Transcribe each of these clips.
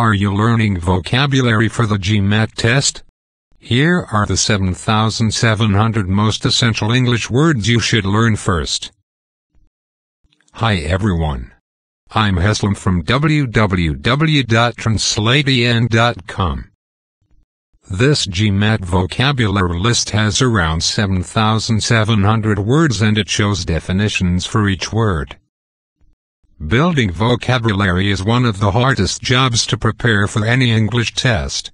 Are you learning vocabulary for the GMAT test? Here are the 7,700 most essential English words you should learn first. Hi everyone. I'm Hessam from www.translateen.com. This GMAT vocabulary list has around 7,700 words and it shows definitions for each word. Building vocabulary is one of the hardest jobs to prepare for any English test.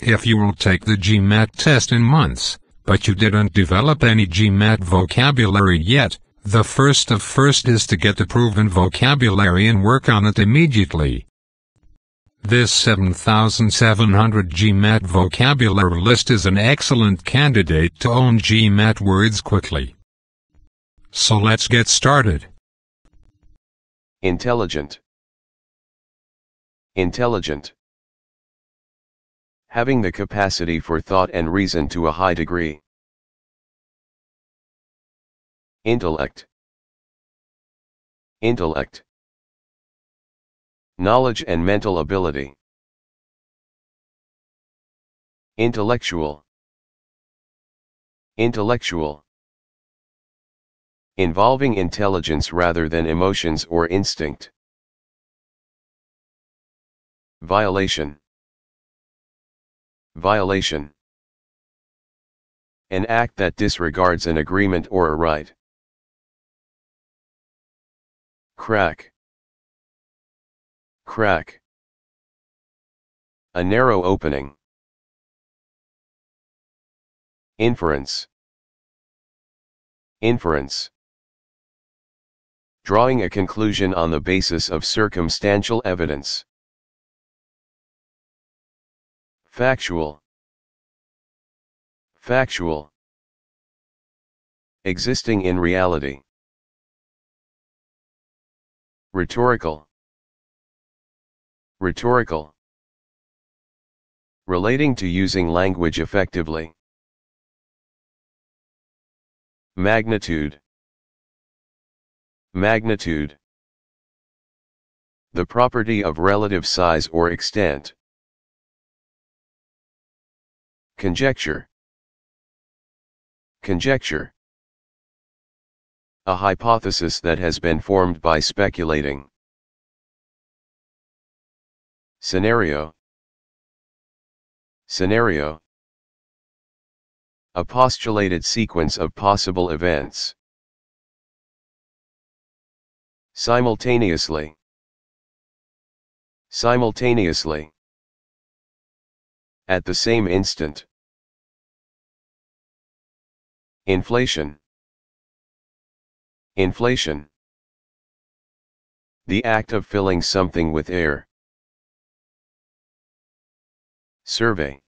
If you will take the GMAT test in months, but you didn't develop any GMAT vocabulary yet, the first of first is to get the proven vocabulary and work on it immediately. This 7700 GMAT vocabulary list is an excellent candidate to own GMAT words quickly. So let's get started. Intelligent. Intelligent. Having the capacity for thought and reason to a high degree. Intellect. Intellect. Knowledge and mental ability. Intellectual. Intellectual involving intelligence rather than emotions or instinct. Violation Violation An act that disregards an agreement or a right. Crack Crack A narrow opening. Inference Inference drawing a conclusion on the basis of circumstantial evidence. Factual. Factual. Existing in reality. Rhetorical. Rhetorical. Relating to using language effectively. Magnitude. Magnitude The property of relative size or extent. Conjecture Conjecture A hypothesis that has been formed by speculating. Scenario Scenario A postulated sequence of possible events. Simultaneously. Simultaneously. At the same instant. Inflation. Inflation. The act of filling something with air. Survey.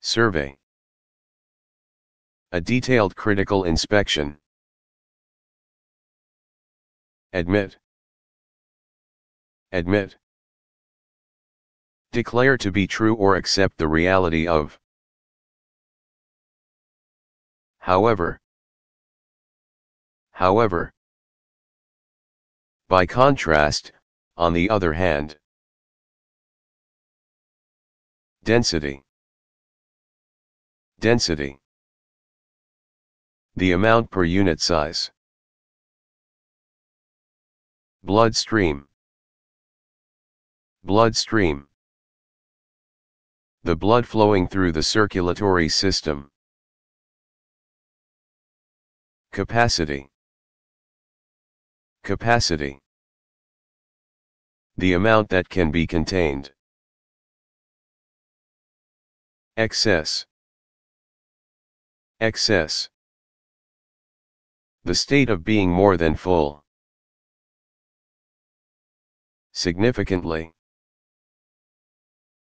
Survey. A detailed critical inspection. Admit. Admit. Declare to be true or accept the reality of. However. However. By contrast, on the other hand. Density. Density. The amount per unit size. Bloodstream. Bloodstream. The blood flowing through the circulatory system. Capacity. Capacity. The amount that can be contained. Excess. Excess. The state of being more than full. Significantly.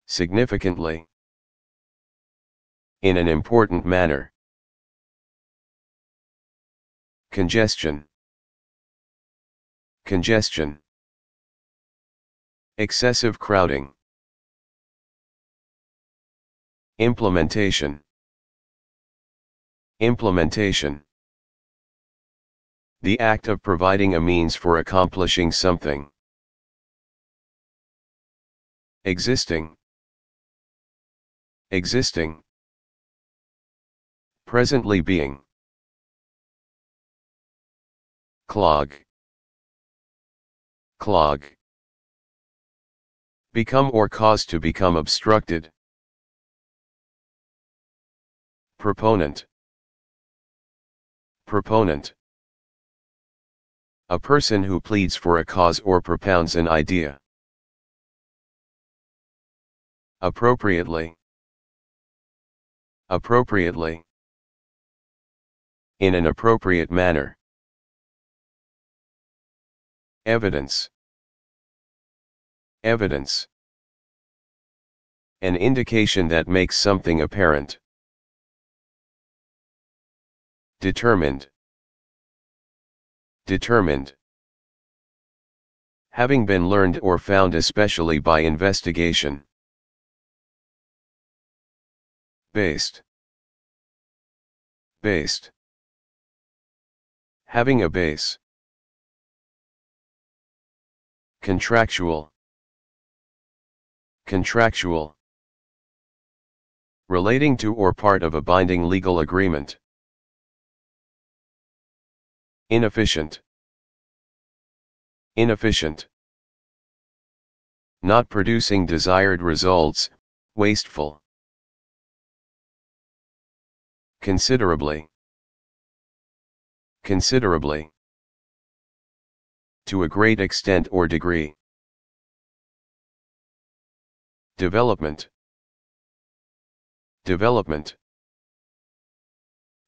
Significantly. In an important manner. Congestion. Congestion. Excessive crowding. Implementation. Implementation. The act of providing a means for accomplishing something. Existing, existing, presently being, clog, clog, become or cause to become obstructed, proponent, proponent, a person who pleads for a cause or propounds an idea. Appropriately. Appropriately. In an appropriate manner. Evidence. Evidence. An indication that makes something apparent. Determined. Determined. Having been learned or found especially by investigation. Based. Based. Having a base. Contractual. Contractual. Relating to or part of a binding legal agreement. Inefficient. Inefficient. Not producing desired results, wasteful. Considerably. Considerably. To a great extent or degree. Development. Development.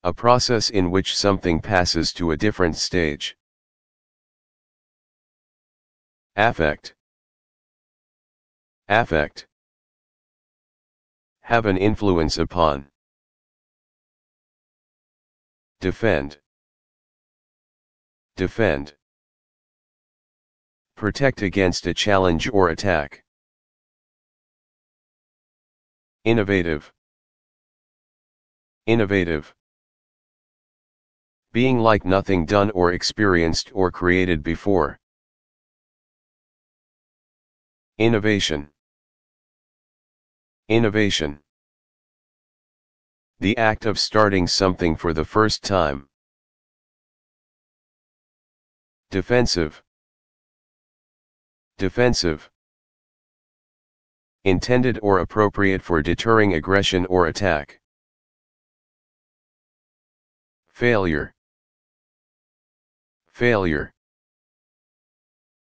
A process in which something passes to a different stage. Affect. Affect. Have an influence upon. Defend. Defend. Protect against a challenge or attack. Innovative. Innovative being like nothing done or experienced or created before. Innovation. Innovation. The act of starting something for the first time. Defensive. Defensive. Intended or appropriate for deterring aggression or attack. Failure. Failure.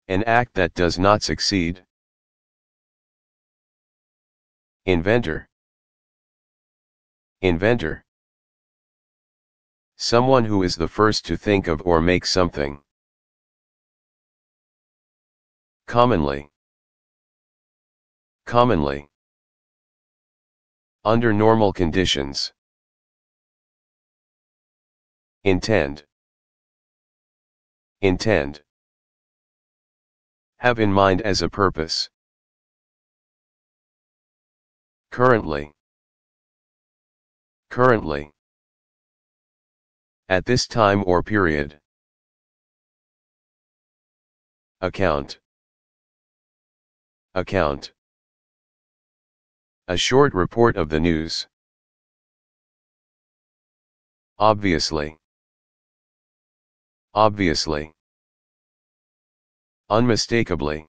An act that does not succeed. Inventor. Inventor. Someone who is the first to think of or make something. Commonly. Commonly. Under normal conditions. Intend. Intend. Have in mind as a purpose. Currently. Currently. At this time or period. Account. Account. A short report of the news. Obviously. Obviously. Unmistakably.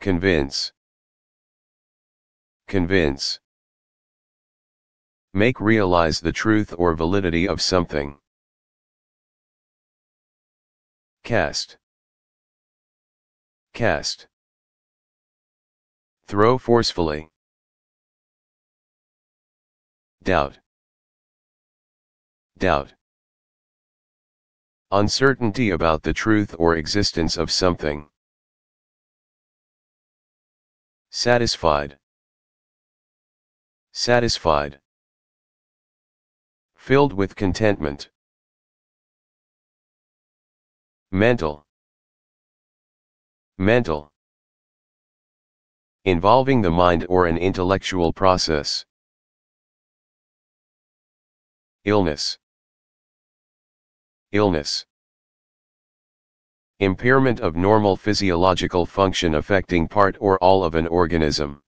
Convince. Convince. Make realize the truth or validity of something. Cast. Cast. Throw forcefully. Doubt. Doubt. Uncertainty about the truth or existence of something. Satisfied. Satisfied. Filled with contentment. Mental. Mental. Involving the mind or an intellectual process. Illness illness. Impairment of normal physiological function affecting part or all of an organism.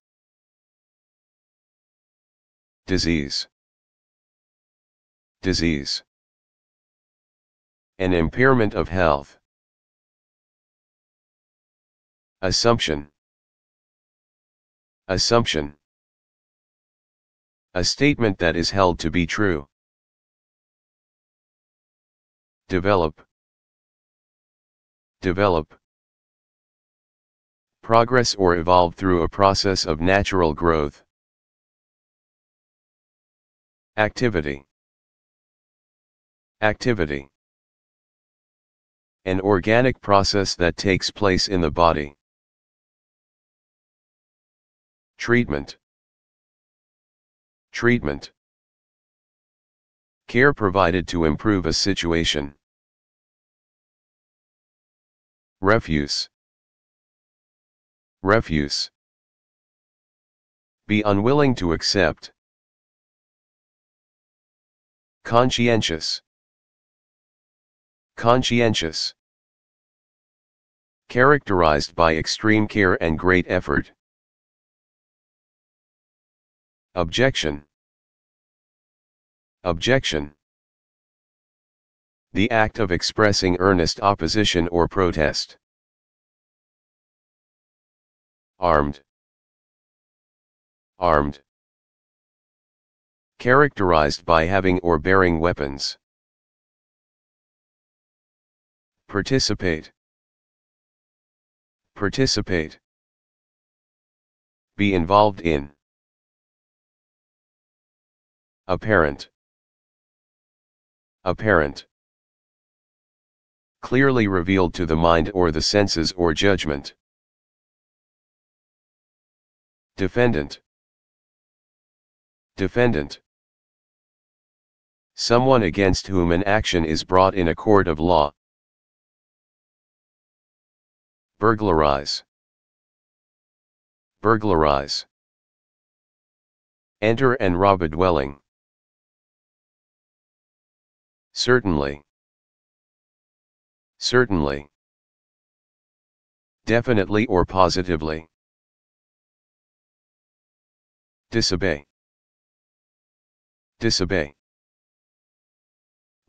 Disease. Disease. An impairment of health. Assumption. Assumption. A statement that is held to be true. Develop. Develop. Progress or evolve through a process of natural growth. Activity. Activity. An organic process that takes place in the body. Treatment. Treatment. Care provided to improve a situation. Refuse. Refuse. Be unwilling to accept. Conscientious. Conscientious. Characterized by extreme care and great effort. Objection. Objection. The act of expressing earnest opposition or protest. Armed. Armed. Characterized by having or bearing weapons. Participate. Participate. Be involved in. Apparent. Apparent. Clearly revealed to the mind or the senses or judgment. Defendant. Defendant. Someone against whom an action is brought in a court of law. Burglarize. Burglarize. Enter and rob a dwelling. Certainly. Certainly. Definitely or positively. Disobey. Disobey.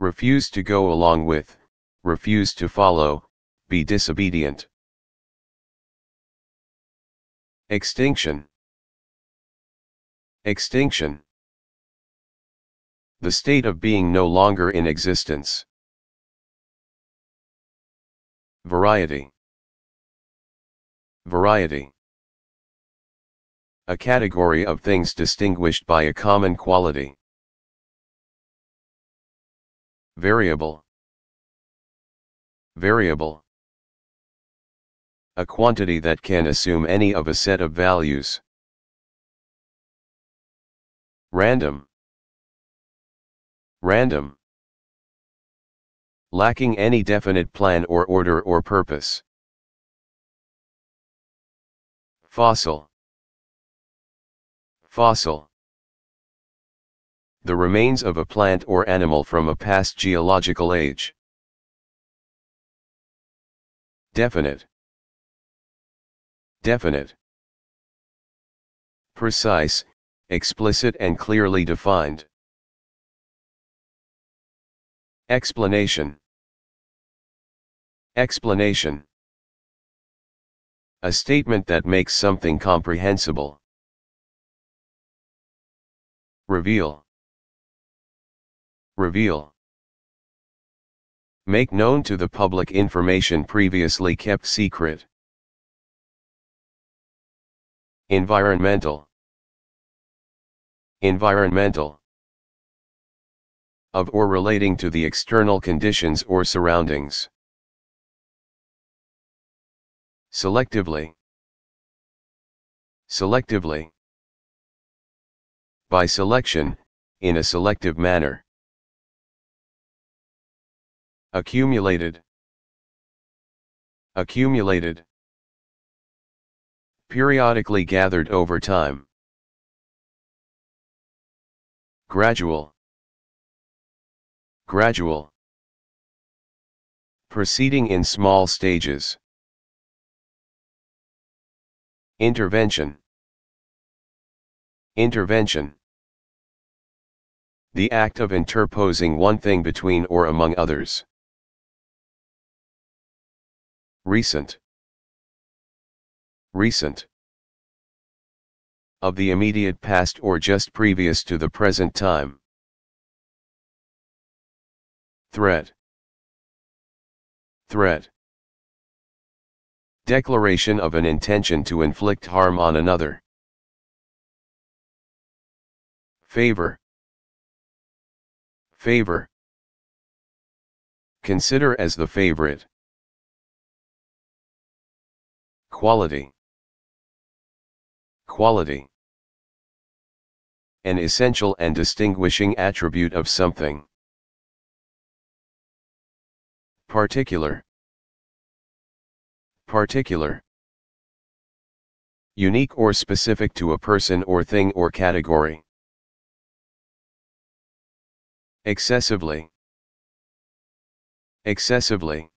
Refuse to go along with, refuse to follow, be disobedient. Extinction. Extinction. The state of being no longer in existence. Variety. Variety. A category of things distinguished by a common quality. Variable. Variable. A quantity that can assume any of a set of values. Random. Random. Lacking any definite plan or order or purpose. Fossil. Fossil. The remains of a plant or animal from a past geological age. Definite. Definite. Precise, explicit and clearly defined. Explanation. Explanation. A statement that makes something comprehensible. Reveal. Reveal. Make known to the public information previously kept secret. Environmental. Environmental. Of or relating to the external conditions or surroundings. Selectively. Selectively. By selection, in a selective manner. Accumulated. Accumulated. Periodically gathered over time. Gradual. Gradual. Proceeding in small stages. Intervention. Intervention. The act of interposing one thing between or among others. Recent. Recent. Of the immediate past or just previous to the present time. Threat. Threat. Declaration of an intention to inflict harm on another. Favor. Favor. Consider as the favorite. Quality. Quality. An essential and distinguishing attribute of something. Particular. Particular. Unique or specific to a person or thing or category. Excessively. Excessively.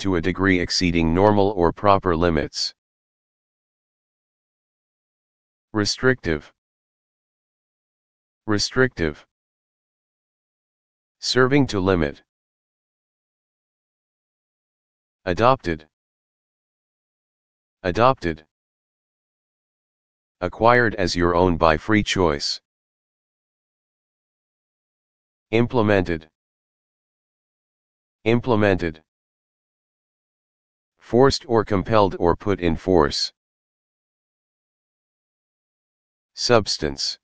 To a degree exceeding normal or proper limits. Restrictive. Restrictive. Serving to limit. Adopted. Adopted. Acquired as your own by free choice. Implemented. Implemented. Forced or compelled or put in force. Substance.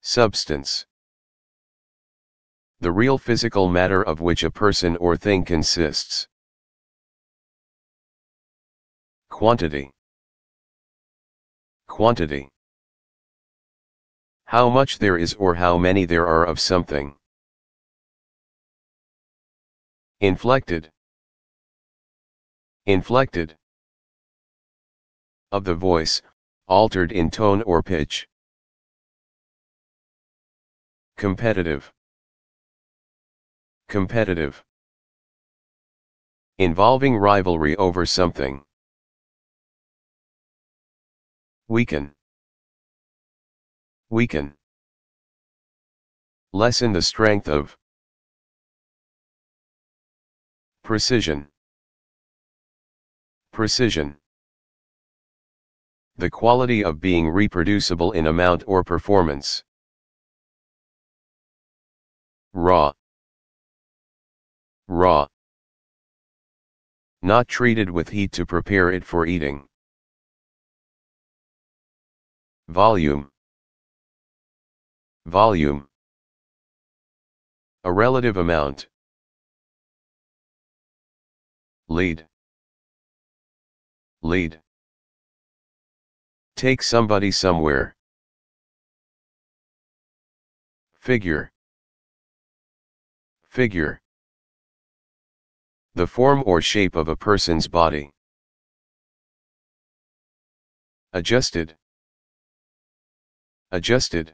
Substance. The real physical matter of which a person or thing consists. Quantity. Quantity. How much there is or how many there are of something. Inflected. Inflected. Of the voice, altered in tone or pitch. Competitive. Competitive. Involving rivalry over something. Weaken. Weaken. Lessen the strength of. Precision. Precision. The quality of being reproducible in amount or performance. Raw. Raw. Not treated with heat to prepare it for eating. Volume. Volume. A relative amount. Lead. Lead. Take somebody somewhere. Figure. Figure. The form or shape of a person's body. Adjusted. Adjusted.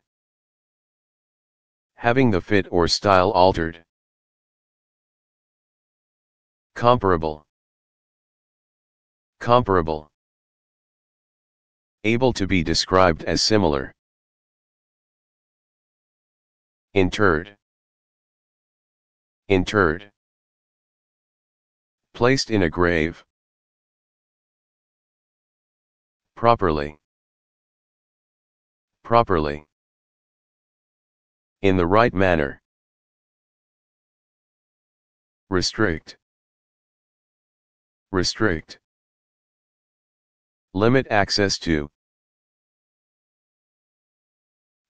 Having the fit or style altered. Comparable. Comparable. Able to be described as similar. Interred. Interred. Placed in a grave. Properly. Properly. In the right manner. Restrict. Restrict. Limit access to.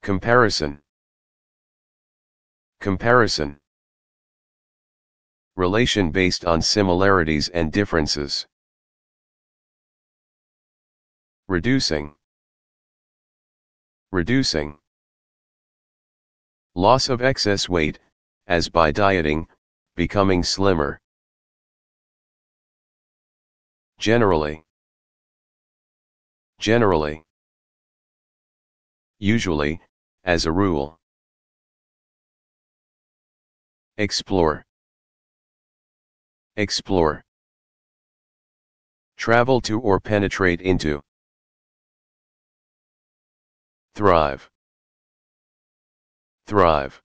Comparison. Comparison. Relation based on similarities and differences. Reducing. Reducing. Loss of excess weight, as by dieting, becoming slimmer. Generally. Generally. Usually, as a rule. Explore. Explore. Travel to or penetrate into. Thrive. Thrive.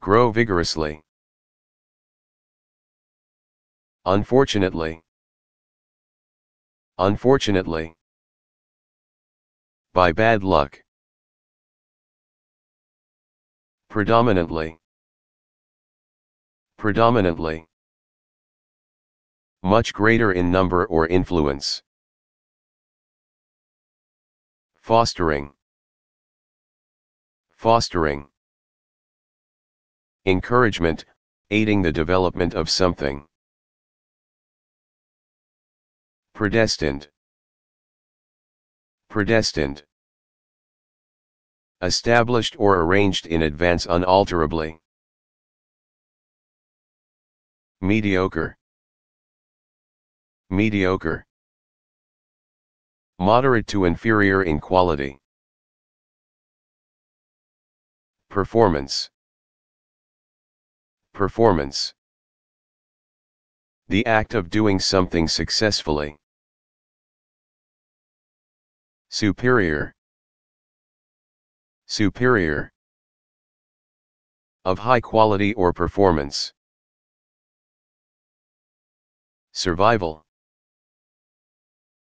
Grow vigorously. Unfortunately. Unfortunately. By bad luck. Predominantly. Predominantly. Much greater in number or influence. Fostering. Fostering. Encouragement, aiding the development of something. Predestined. Predestined. Established or arranged in advance unalterably. Mediocre. Mediocre. Moderate to inferior in quality. Performance. Performance. The act of doing something successfully. Superior. Superior. Of high quality or performance. Survival.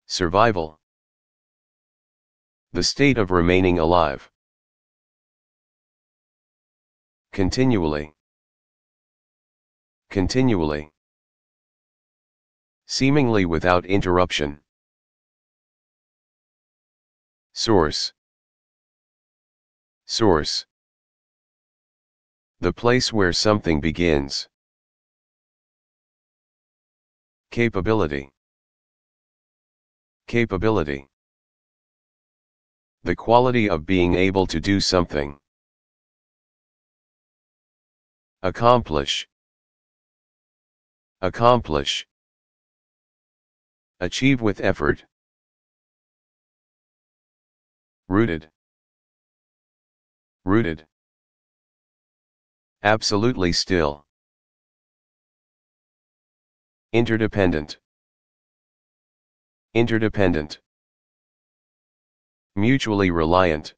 Survival. The state of remaining alive. Continually. Continually. Seemingly without interruption. Source. Source. The place where something begins. Capability. Capability. The quality of being able to do something. Accomplish. Accomplish. Achieve with effort. Rooted. Rooted. Absolutely still. Interdependent. Interdependent. Mutually reliant.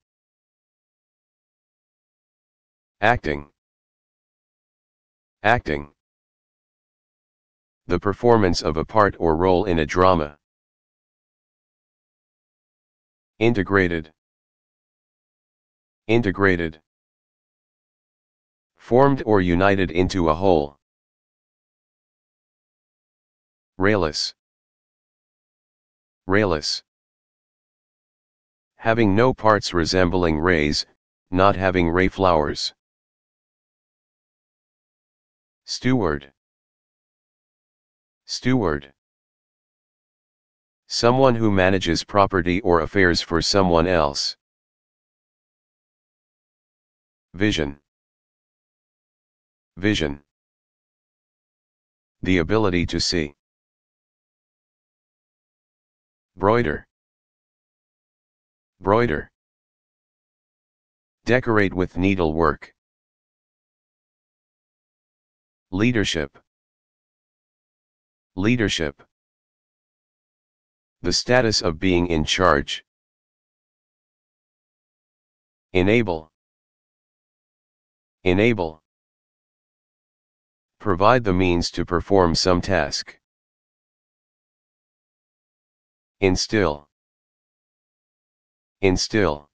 Acting. Acting. The performance of a part or role in a drama. Integrated. Integrated. Formed or united into a whole. Rayless. Rayless. Having no parts resembling rays, not having ray flowers. Steward. Steward. Someone who manages property or affairs for someone else. Vision. Vision. The ability to see. Broider. Broider. Decorate with needlework. Leadership. Leadership. The status of being in charge. Enable. Enable. Provide the means to perform some task. Instill. Instill.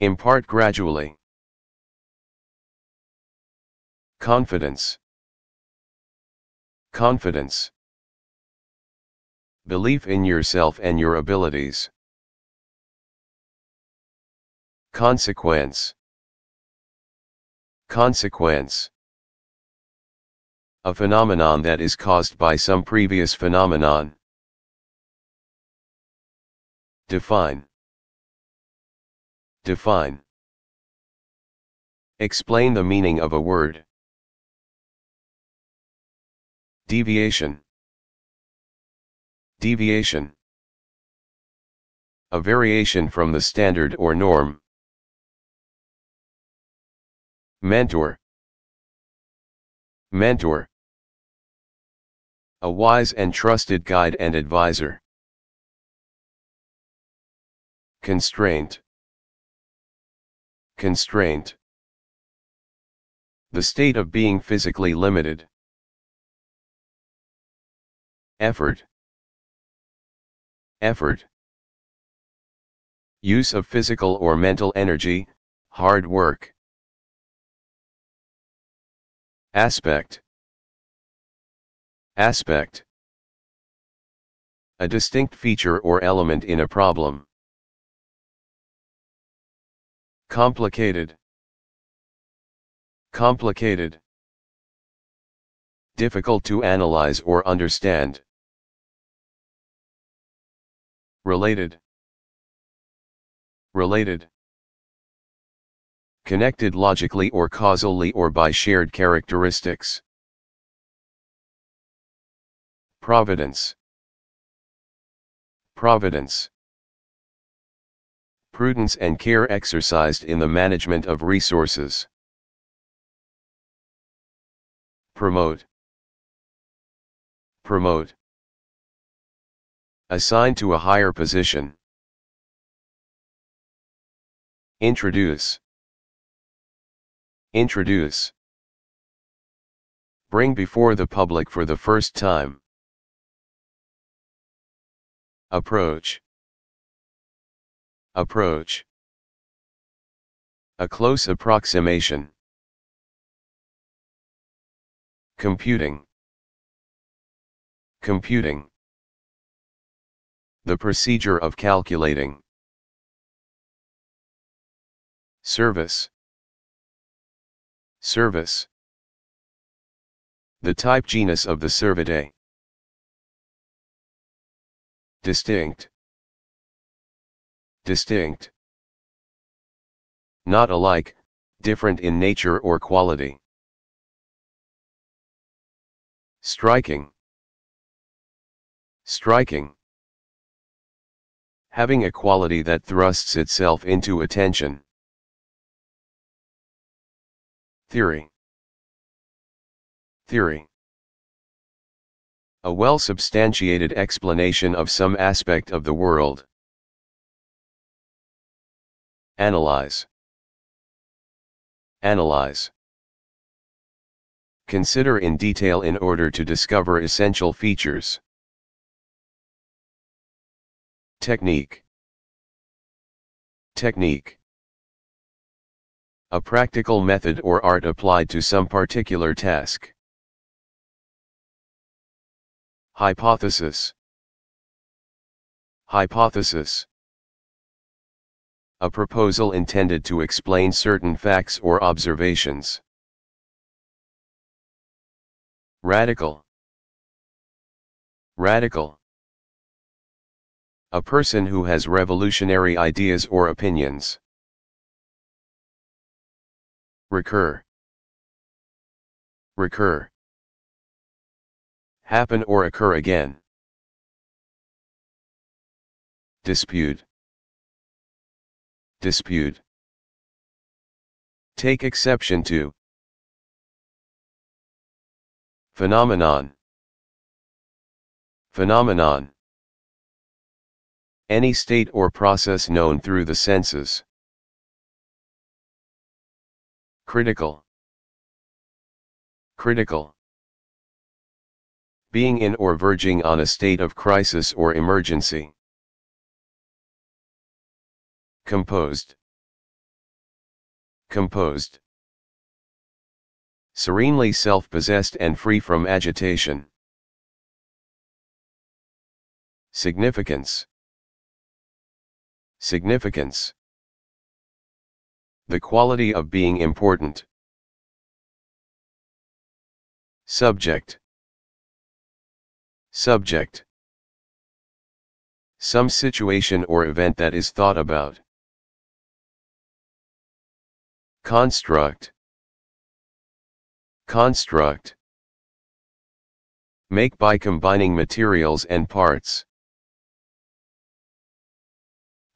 Impart gradually. Confidence. Confidence. Belief in yourself and your abilities. Consequence. Consequence. A phenomenon that is caused by some previous phenomenon. Define. Define. Explain the meaning of a word. Deviation. Deviation. A variation from the standard or norm. Mentor. Mentor. A wise and trusted guide and advisor. Constraint. Constraint. The state of being physically limited. Effort. Effort. Use of physical or mental energy, hard work. Aspect. Aspect. A distinct feature or element in a problem. Complicated. Complicated. Difficult to analyze or understand. Related. Related. Connected logically or causally or by shared characteristics. Providence. Providence. Prudence and care exercised in the management of resources. Promote. Promote. Assign to a higher position. Introduce. Introduce. Bring before the public for the first time. Approach. Approach. A close approximation. Computing. Computing. The procedure of calculating. Cervus. Cervus. The type genus of the Cervidae. Distinct. Distinct. Not alike, different in nature or quality. Striking. Striking. Having a quality that thrusts itself into attention. Theory. Theory. A well-substantiated explanation of some aspect of the world. Analyze. Analyze. Consider in detail in order to discover essential features. Technique. Technique. A practical method or art applied to some particular task. Hypothesis. Hypothesis. A proposal intended to explain certain facts or observations. Radical. Radical. A person who has revolutionary ideas or opinions. Recur. Recur. Happen or occur again. Dispute. Dispute. Take exception to. Phenomenon. Phenomenon. Any state or process known through the senses. Critical. Critical. Being in or verging on a state of crisis or emergency. Composed. Composed. Serenely self-possessed and free from agitation. Significance. Significance. The quality of being important. Subject. Subject. Some situation or event that is thought about. Construct. Construct. Make by combining materials and parts.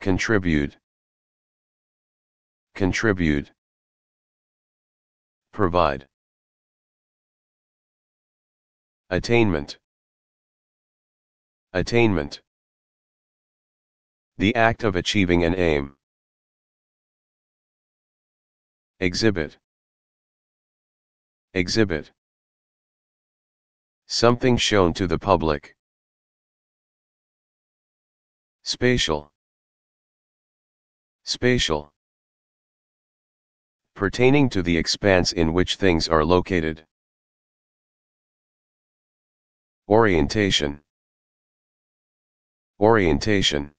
Contribute. Contribute. Provide. Attainment. Attainment. The act of achieving an aim. Exhibit. Exhibit. Something shown to the public. Spatial. Spatial. Pertaining to the expanse in which things are located. Orientation. Orientation.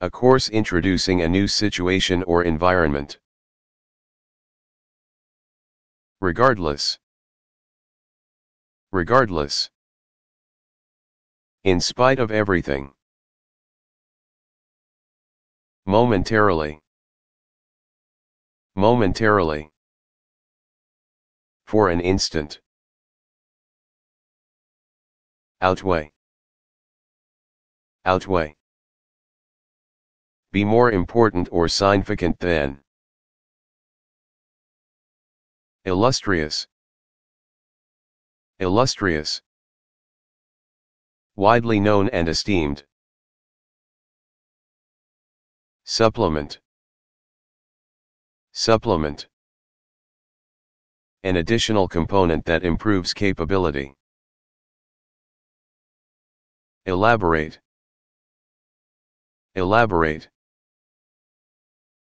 A course introducing a new situation or environment. Regardless. Regardless. In spite of everything. Momentarily. Momentarily. For an instant. Outweigh. Outweigh. Be more important or significant than. Illustrious. Illustrious. Widely known and esteemed. Supplement. Supplement. An additional component that improves capability. Elaborate. Elaborate.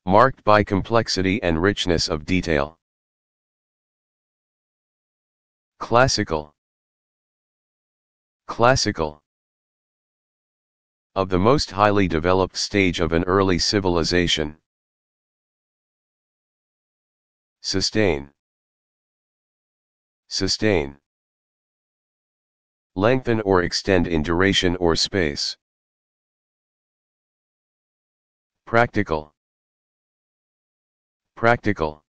Marked by complexity and richness of detail. Classical. Classical. Of the most highly developed stage of an early civilization. Sustain. Sustain. Lengthen or extend in duration or space. Practical. Practical.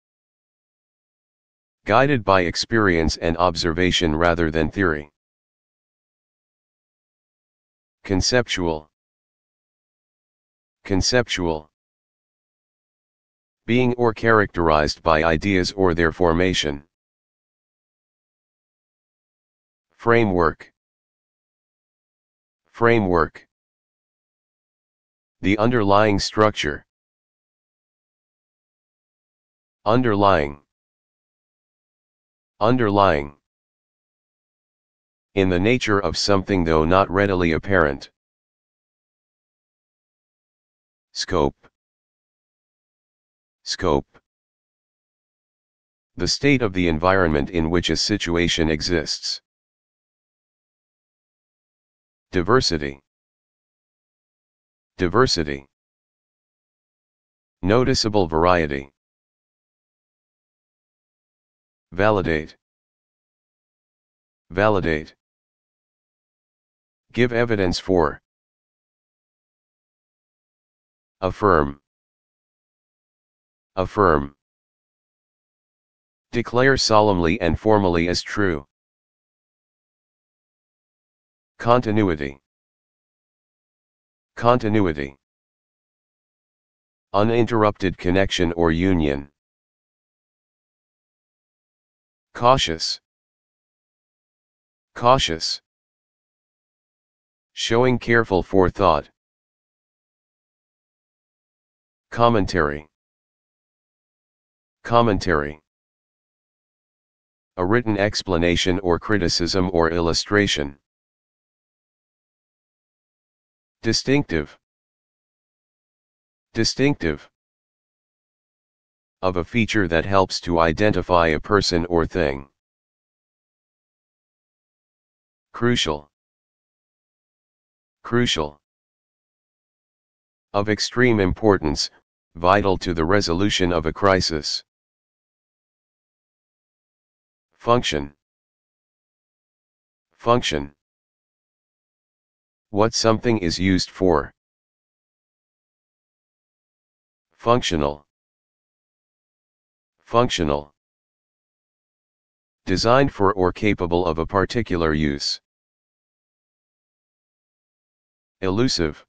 Guided by experience and observation rather than theory. Conceptual. Conceptual. Being or characterized by ideas or their formation. Framework. Framework. The underlying structure. Underlying. Underlying. In the nature of something though not readily apparent. Scope. Scope. The state of the environment in which a situation exists. Diversity. Diversity. Noticeable variety. Validate. Validate. Give evidence for. Affirm. Affirm. Declare solemnly and formally as true. Continuity. Continuity. Uninterrupted connection or union. Cautious. Cautious. Showing careful forethought. Commentary. Commentary. A written explanation or criticism or illustration. Distinctive. Distinctive. Of a feature that helps to identify a person or thing. Crucial. Crucial. Of extreme importance, vital to the resolution of a crisis. Function. Function. What something is used for. Functional. Functional. Designed for or capable of a particular use. Elusive.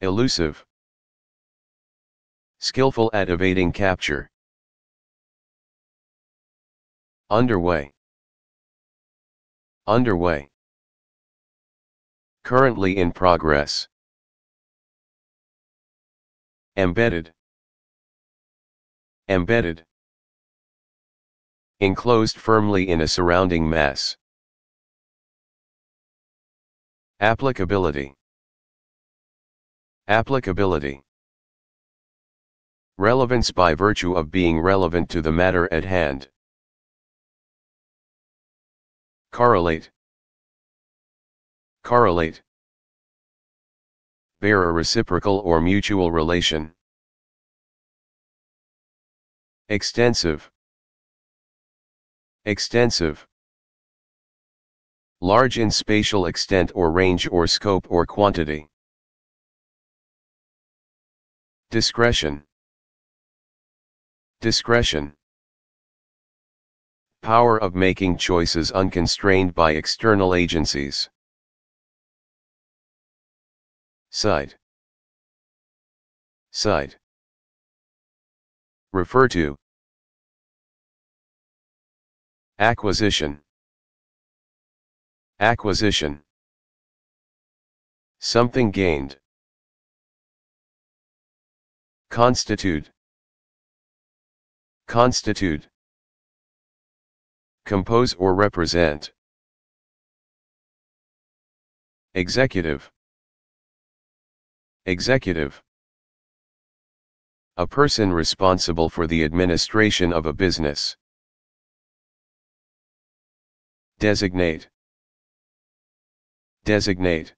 Elusive. Skillful at evading capture. Underway. Underway. Currently in progress. Embedded. Embedded. Enclosed firmly in a surrounding mass. Applicability. Applicability. Relevance by virtue of being relevant to the matter at hand. Correlate. Correlate. Bear a reciprocal or mutual relation. Extensive. Extensive. Large in spatial extent or range or scope or quantity. Discretion. Discretion. Power of making choices unconstrained by external agencies. Cite. Cite. Refer to. Acquisition. Acquisition. Something gained. Constitute. Constitute. Compose or represent. Executive. Executive. A person responsible for the administration of a business. Designate. Designate.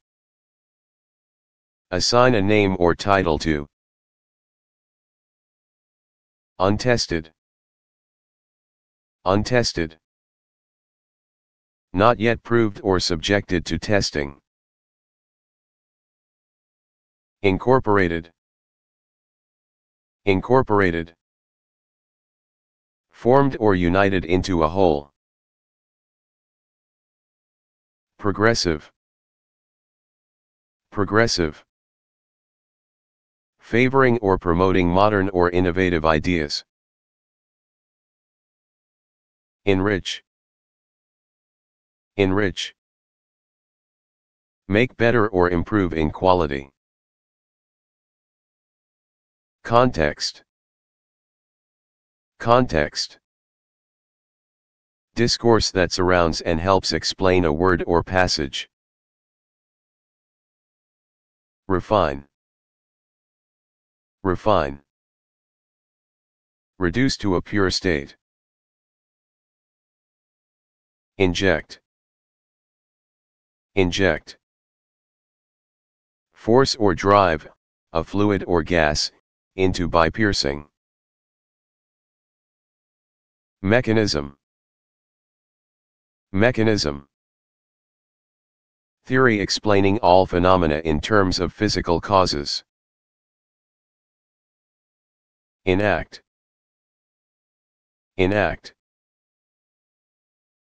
Assign a name or title to. Untested. Untested. Not yet proved or subjected to testing. Incorporated. Incorporated. Formed or united into a whole. Progressive. Progressive. Favoring or promoting modern or innovative ideas. Enrich. Enrich. Make better or improve in quality. Context. Context. Discourse that surrounds and helps explain a word or passage. Refine. Refine. Reduce to a pure state. Inject. Inject. Force or drive, a fluid or gas, into by piercing. Mechanism. Mechanism. Theory explaining all phenomena in terms of physical causes. Enact. Enact.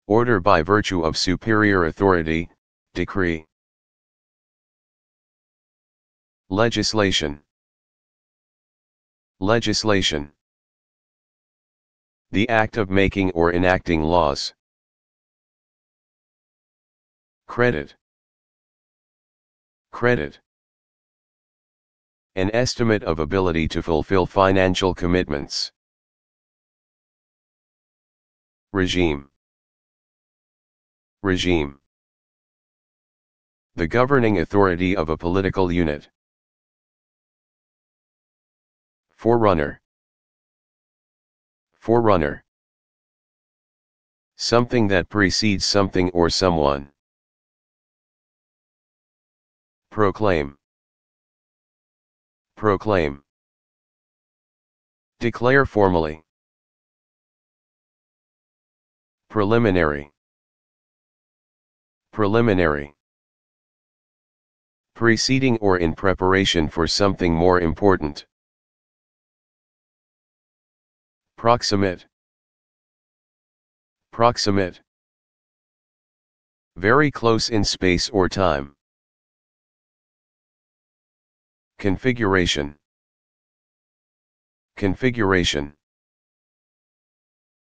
Order by virtue of superior authority, decree. Legislation. Legislation. The act of making or enacting laws. Credit. Credit. An estimate of ability to fulfill financial commitments. Regime. Regime. The governing authority of a political unit. Forerunner. Forerunner. Something that precedes something or someone. Proclaim. Proclaim. Declare formally. Preliminary. Preliminary. Preceding or in preparation for something more important. Proximate. Proximate. Very close in space or time. Configuration. Configuration.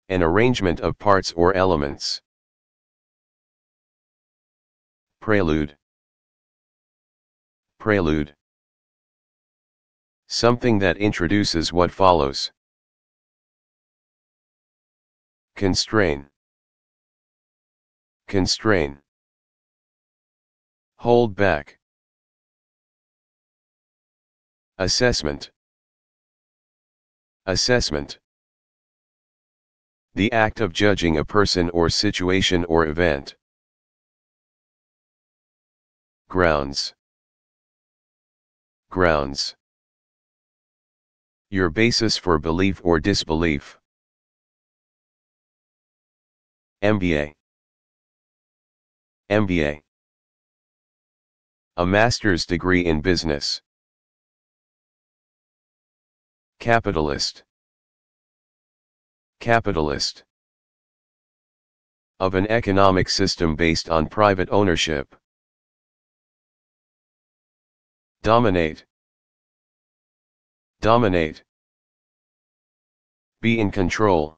An arrangement of parts or elements. Prelude. Prelude. Something that introduces what follows. Constrain. Constrain. Hold back. Assessment. Assessment. The act of judging a person or situation or event. Grounds. Grounds. Your basis for belief or disbelief. MBA. MBA. A master's degree in business. Capitalist. Capitalist. Of an economic system based on private ownership. Dominate. Dominate. Be in control.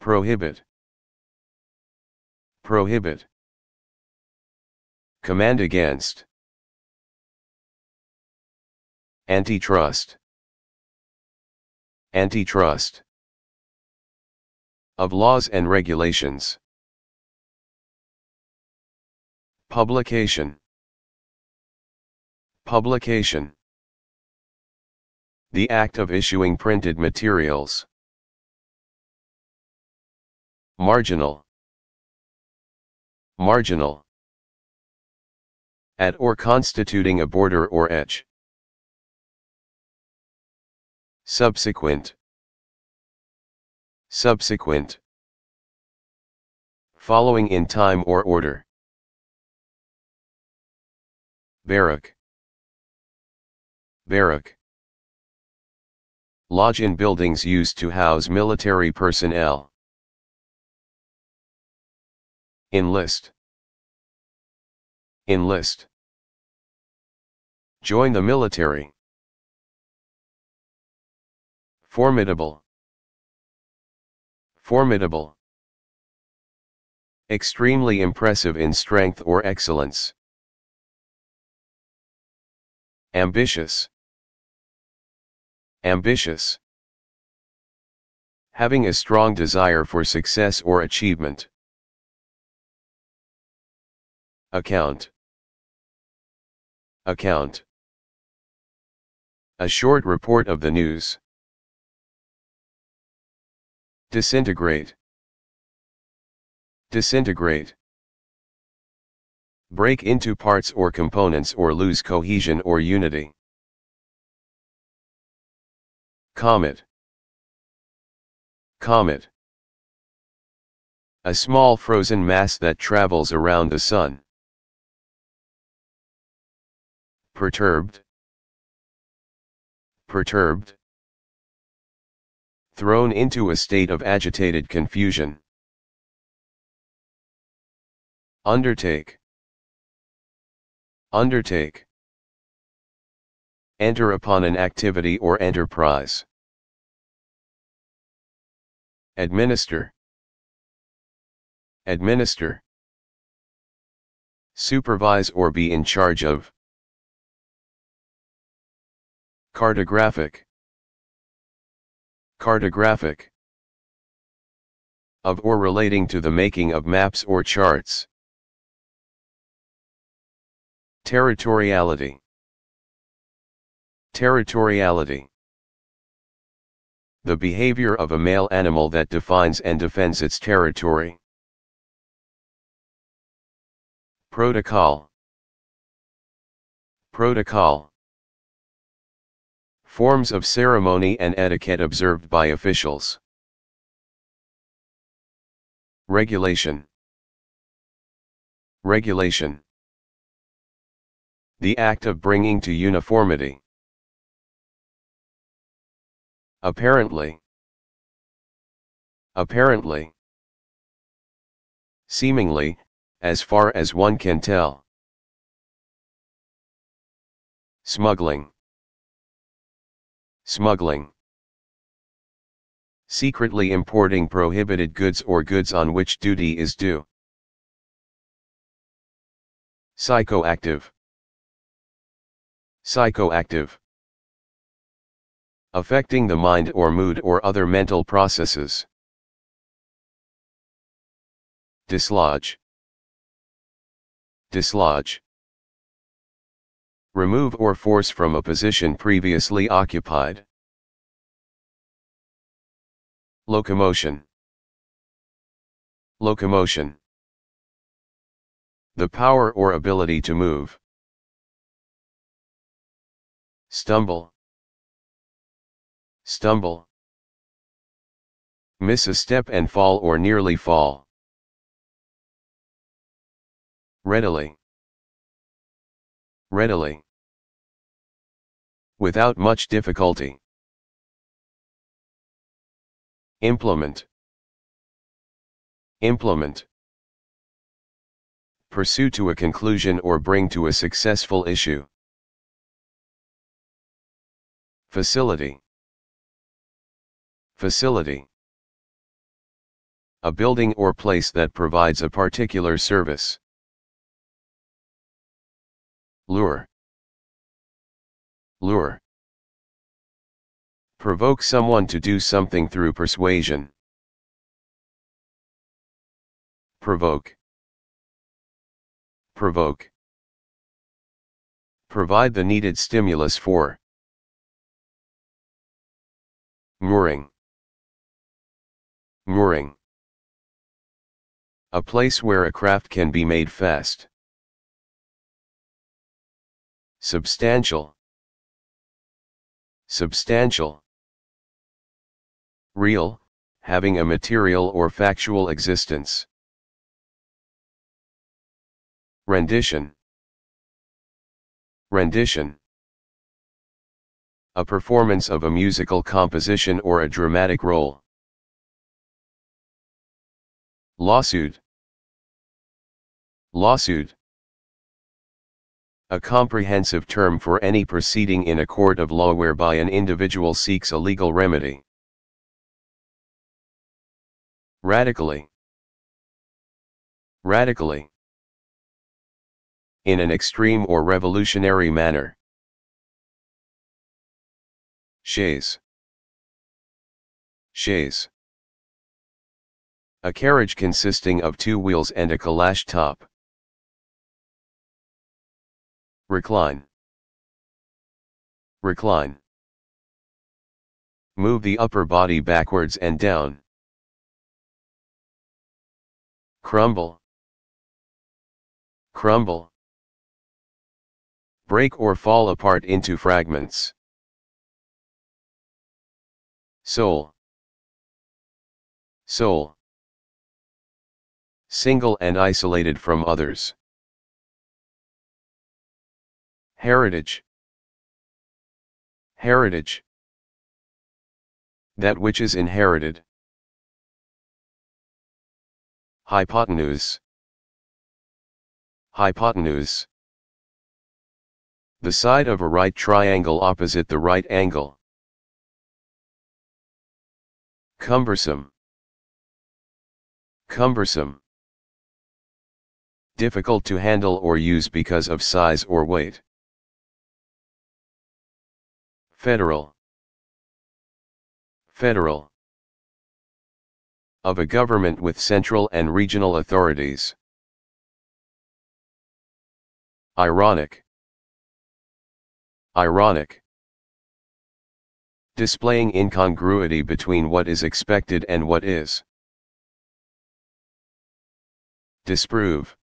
Prohibit. Prohibit. Command against. Antitrust. Antitrust. Of laws and regulations. Publication. Publication. The act of issuing printed materials. Marginal. Marginal. At or constituting a border or edge. Subsequent. Subsequent. Following in time or order. Barrack. Barrack. Lodge in buildings used to house military personnel. Enlist. Enlist. Join the military. Formidable. Formidable. Extremely impressive in strength or excellence. Ambitious. Ambitious. Having a strong desire for success or achievement. Account. Account. A short report of the news. Disintegrate. Disintegrate. Break into parts or components or lose cohesion or unity. Comet. Comet. A small frozen mass that travels around the Sun. Perturbed. Perturbed thrown into a state of agitated confusion. Undertake. Undertake. Enter upon an activity or enterprise. Administer. Administer. Supervise or be in charge of. Cartographic Cartographic. Of or relating to the making of maps or charts. Territoriality. Territoriality. The behavior of a male animal that defines and defends its territory. Protocol. Protocol. Forms of ceremony and etiquette observed by officials. Regulation. Regulation. The act of bringing to uniformity. Apparently. Apparently. Seemingly, as far as one can tell. Smuggling. Smuggling. Secretly importing prohibited goods or goods on which duty is due. Psychoactive. Psychoactive. Affecting the mind or mood or other mental processes. Dislodge. Dislodge. Remove or force from a position previously occupied. Locomotion. Locomotion. The power or ability to move. Stumble. Stumble. Miss a step and fall or nearly fall. Readily. Readily. Without much difficulty. Implement. Implement. Pursue to a conclusion or bring to a successful issue. Facility. Facility. A building or place that provides a particular service. Lure. Lure. Provoke someone to do something through persuasion. Provoke. Provoke. Provide the needed stimulus for. Mooring. Mooring. A place where a craft can be made fast. Substantial. Substantial. Real, having a material or factual existence. Rendition. Rendition. A performance of a musical composition or a dramatic role. Lawsuit. Lawsuit. A comprehensive term for any proceeding in a court of law whereby an individual seeks a legal remedy. Radically. Radically. In an extreme or revolutionary manner. Chaise. Chaise. A carriage consisting of two wheels and a calash top. Recline. Recline. Move the upper body backwards and down. Crumble. Crumble. Break or fall apart into fragments. Sole. Sole. Single and isolated from others. Heritage. Heritage. That which is inherited. Hypotenuse. Hypotenuse. The side of a right triangle opposite the right angle. Cumbersome. Cumbersome. Difficult to handle or use because of size or weight. Federal. Federal. Of a government with central and regional authorities. Ironic. Ironic. Displaying incongruity between what is expected and what is. Disprove.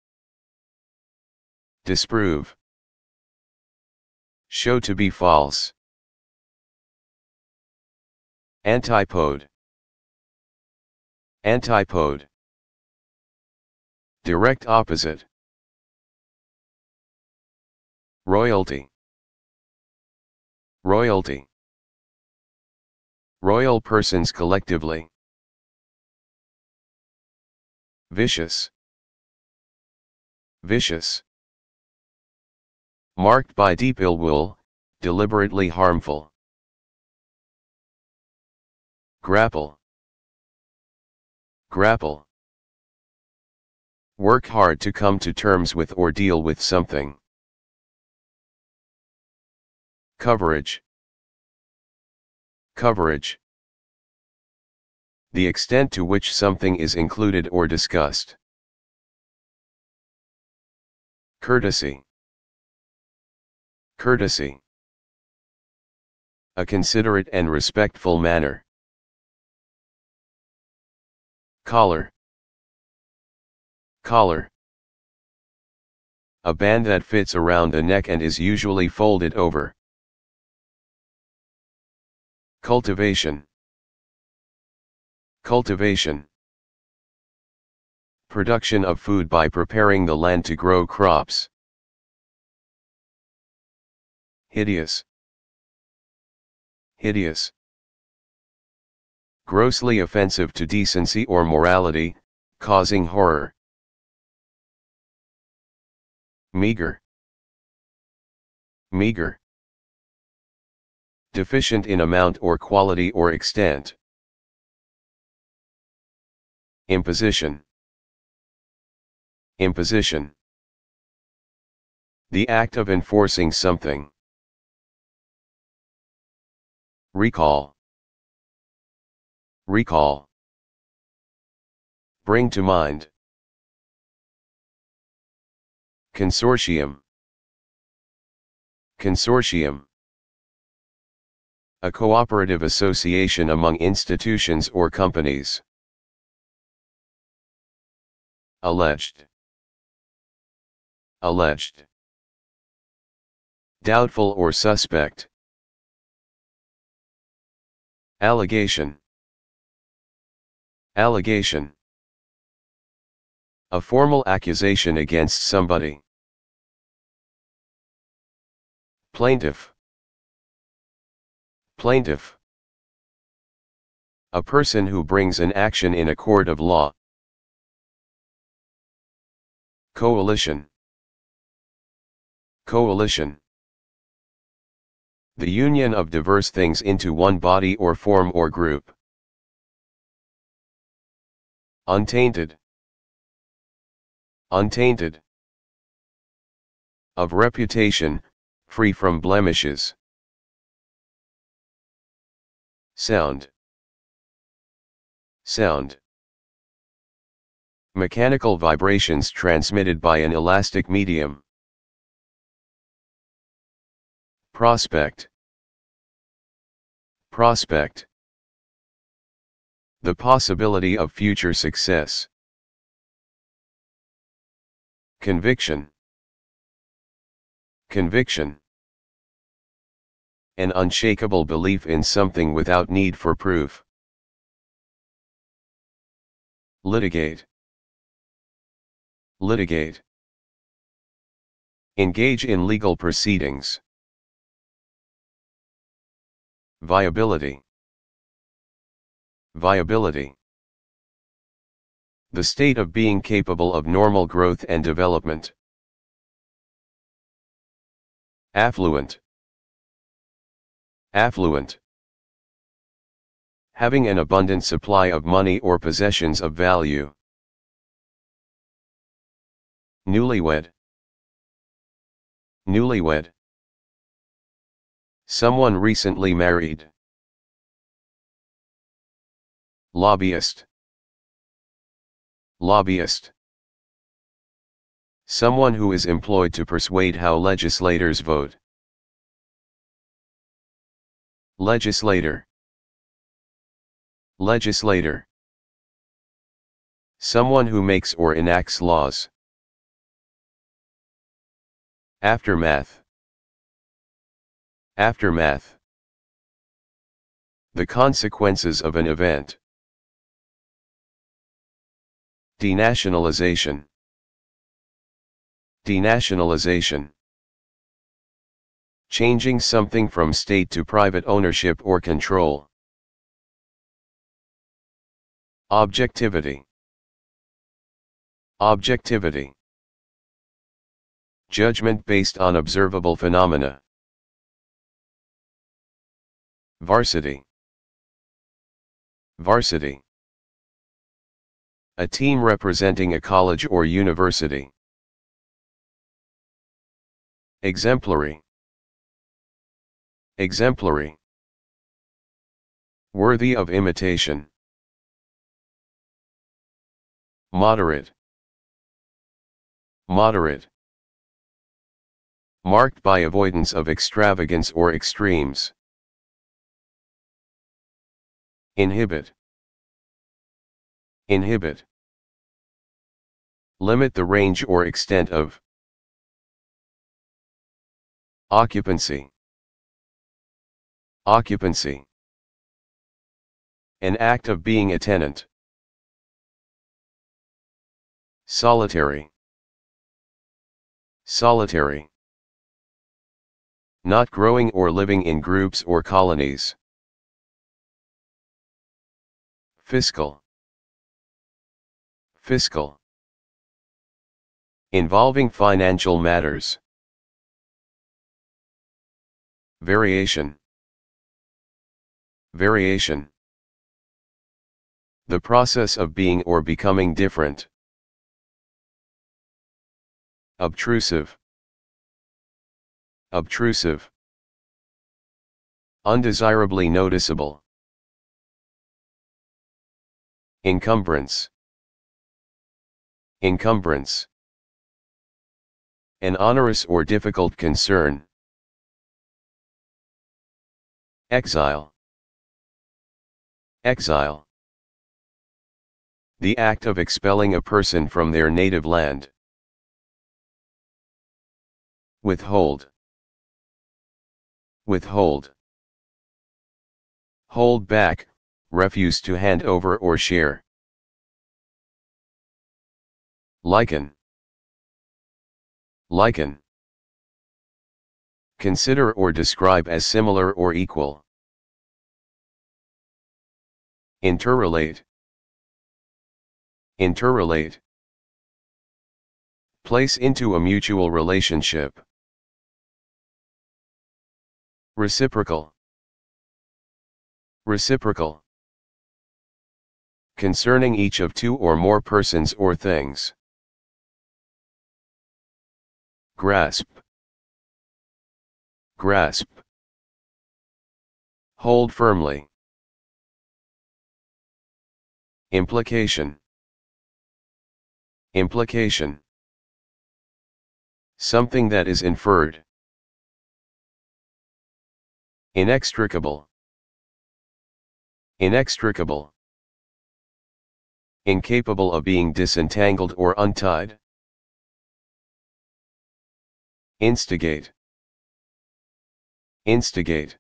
Disprove. Show to be false. Antipode. Antipode. Direct opposite. Royalty. Royalty. Royal persons collectively. Vicious. Vicious. Marked by deep ill will, deliberately harmful. Grapple. Grapple. Work hard to come to terms with or deal with something. Coverage. Coverage. The extent to which something is included or discussed. Courtesy. Courtesy. A considerate and respectful manner. Collar. Collar. A band that fits around the neck and is usually folded over. Cultivation. Cultivation. Production of food by preparing the land to grow crops. Hideous. Hideous. Grossly offensive to decency or morality, causing horror. Meager. Meager. Deficient in amount or quality or extent. Imposition. Imposition. The act of enforcing something. Recall. Recall. Bring to mind. Consortium. Consortium. A cooperative association among institutions or companies. Alleged. Alleged. Doubtful or suspect. Allegation. Allegation. A formal accusation against somebody. Plaintiff. Plaintiff. A person who brings an action in a court of law. Coalition. Coalition. The union of diverse things into one body or form or group. Untainted. Untainted. Of reputation, free from blemishes. Sound. Sound. Mechanical vibrations transmitted by an elastic medium. Prospect. Prospect. The possibility of future success. Conviction. Conviction. An unshakable belief in something without need for proof. Litigate. Litigate. Engage in legal proceedings. Viability. Viability. The state of being capable of normal growth and development. Affluent. Affluent. Having an abundant supply of money or possessions of value. Newlywed. Newlywed. Someone recently married. Lobbyist. Lobbyist. Someone who is employed to persuade how legislators vote. Legislator. Legislator. Someone who makes or enacts laws. Aftermath. Aftermath. The consequences of an event. Denationalization. Denationalization. Changing something from state to private ownership or control. Objectivity. Objectivity. Judgment based on observable phenomena. Varsity. Varsity. A team representing a college or university. Exemplary. Exemplary. Worthy of imitation. Moderate. Moderate. Marked by avoidance of extravagance or extremes. Inhibit. Inhibit. Limit the range or extent of. Occupancy. Occupancy. An act of being a tenant. Solitary. Solitary. Not growing or living in groups or colonies. Fiscal. Fiscal. Involving financial matters. Variation. Variation. The process of being or becoming different. Obtrusive. Obtrusive. Undesirably noticeable. Encumbrance. Encumbrance. An onerous or difficult concern. Exile. Exile. The act of expelling a person from their native land. Withhold. Withhold. Hold back, refuse to hand over or share. Liken. Liken. Consider or describe as similar or equal. Interrelate. Interrelate. Place into a mutual relationship. Reciprocal. Reciprocal. Concerning each of two or more persons or things. Grasp. Grasp. Hold firmly. Implication. Implication. Something that is inferred. Inextricable. Inextricable. Incapable of being disentangled or untied. Instigate. Instigate.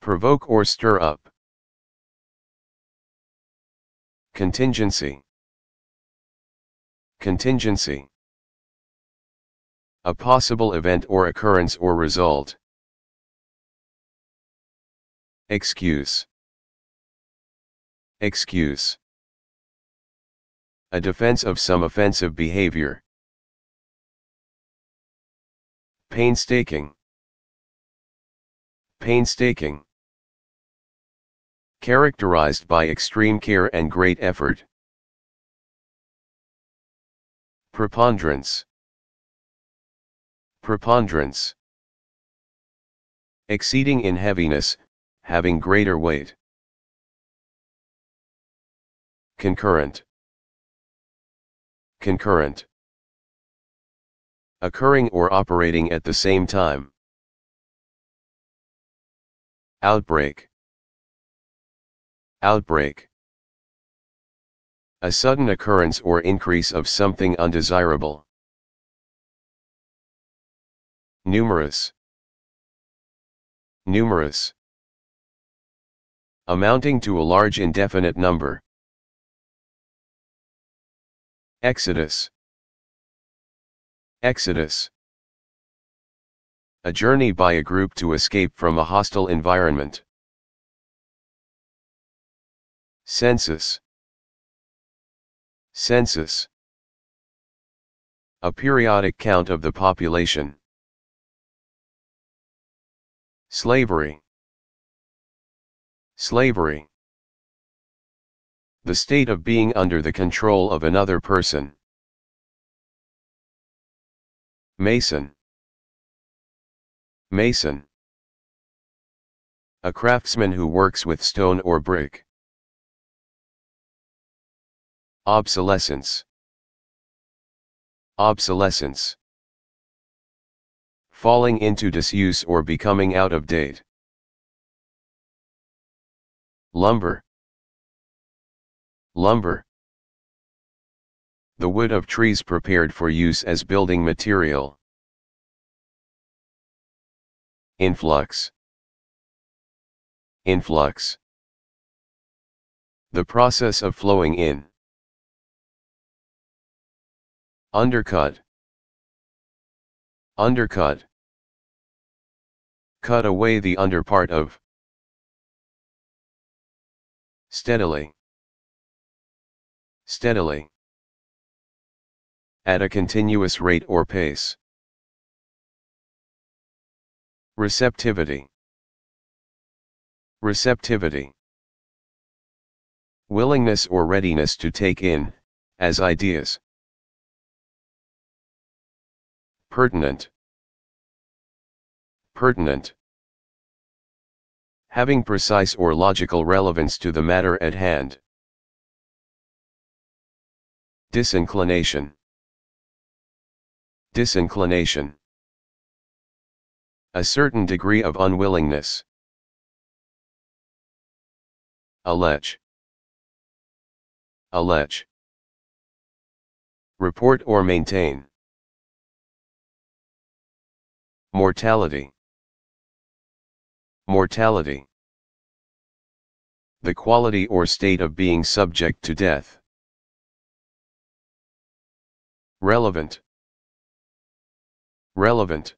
Provoke or stir up. Contingency. Contingency. A possible event or occurrence or result. Excuse. Excuse. A defense of some offensive behavior. Painstaking. Painstaking. Characterized by extreme care and great effort. Preponderance. Preponderance. Exceeding in heaviness, having greater weight. Concurrent. Concurrent. Occurring or operating at the same time. Outbreak. Outbreak. A sudden occurrence or increase of something undesirable. Numerous. Numerous amounting to a large indefinite number. Exodus Exodus A journey by a group to escape from a hostile environment. Census Census A periodic count of the population. Slavery Slavery. The state of being under the control of another person. Mason. Mason. A craftsman who works with stone or brick. Obsolescence. Obsolescence. Falling into disuse or becoming out of date. Lumber. Lumber. The wood of trees prepared for use as building material. Influx. Influx. The process of flowing in. Undercut. Undercut. Cut away the underpart of. Steadily. Steadily. At a continuous rate or pace. Receptivity. Receptivity. Willingness or readiness to take in, as ideas. Pertinent. Pertinent. Having precise or logical relevance to the matter at hand. Disinclination. Disinclination. A certain degree of unwillingness. Allege. Allege. Report or maintain. Mortality. Mortality. The quality or state of being subject to death. Relevant. Relevant.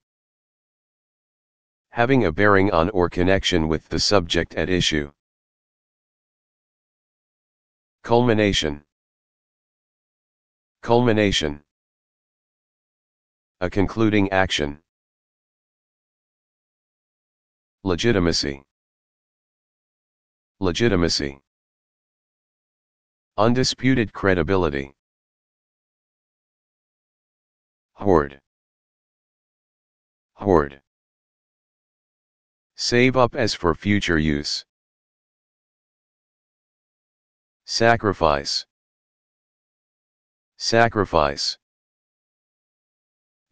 Having a bearing on or connection with the subject at issue. Culmination. Culmination. A concluding action. Legitimacy. Legitimacy. Undisputed credibility. Hoard. Hoard. Save up as for future use. Sacrifice. Sacrifice.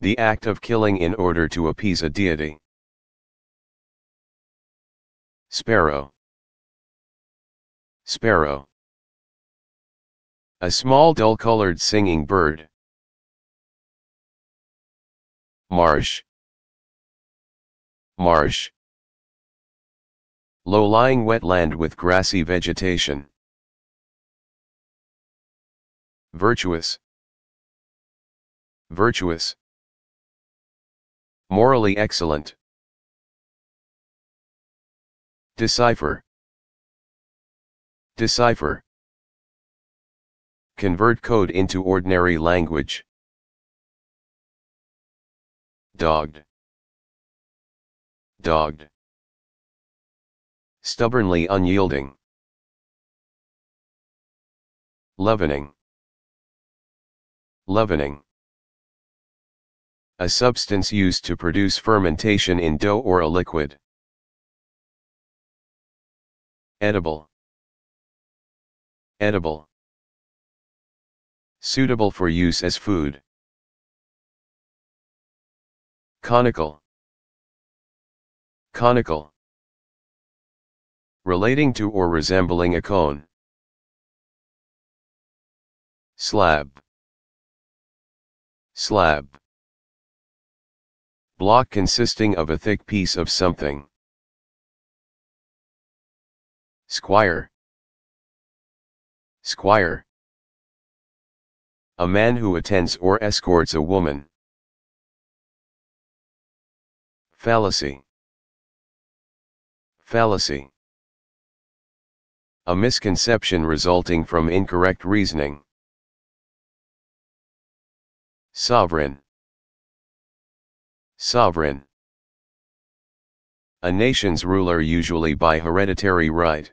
The act of killing in order to appease a deity. Sparrow. Sparrow. A small dull-colored singing bird. Marsh. Marsh. Low-lying wetland with grassy vegetation. Virtuous. Virtuous. Morally excellent. Decipher. Decipher. Convert code into ordinary language. Dogged. Dogged. Stubbornly unyielding. Leavening. Leavening. A substance used to produce fermentation in dough or a liquid. Edible. Edible. Suitable for use as food. Conical. Conical. Relating to or resembling a cone. Slab. Slab. Block consisting of a thick piece of something. Squire. Squire. A man who attends or escorts a woman. Fallacy. Fallacy. A misconception resulting from incorrect reasoning. Sovereign. Sovereign. A nation's ruler usually by hereditary right.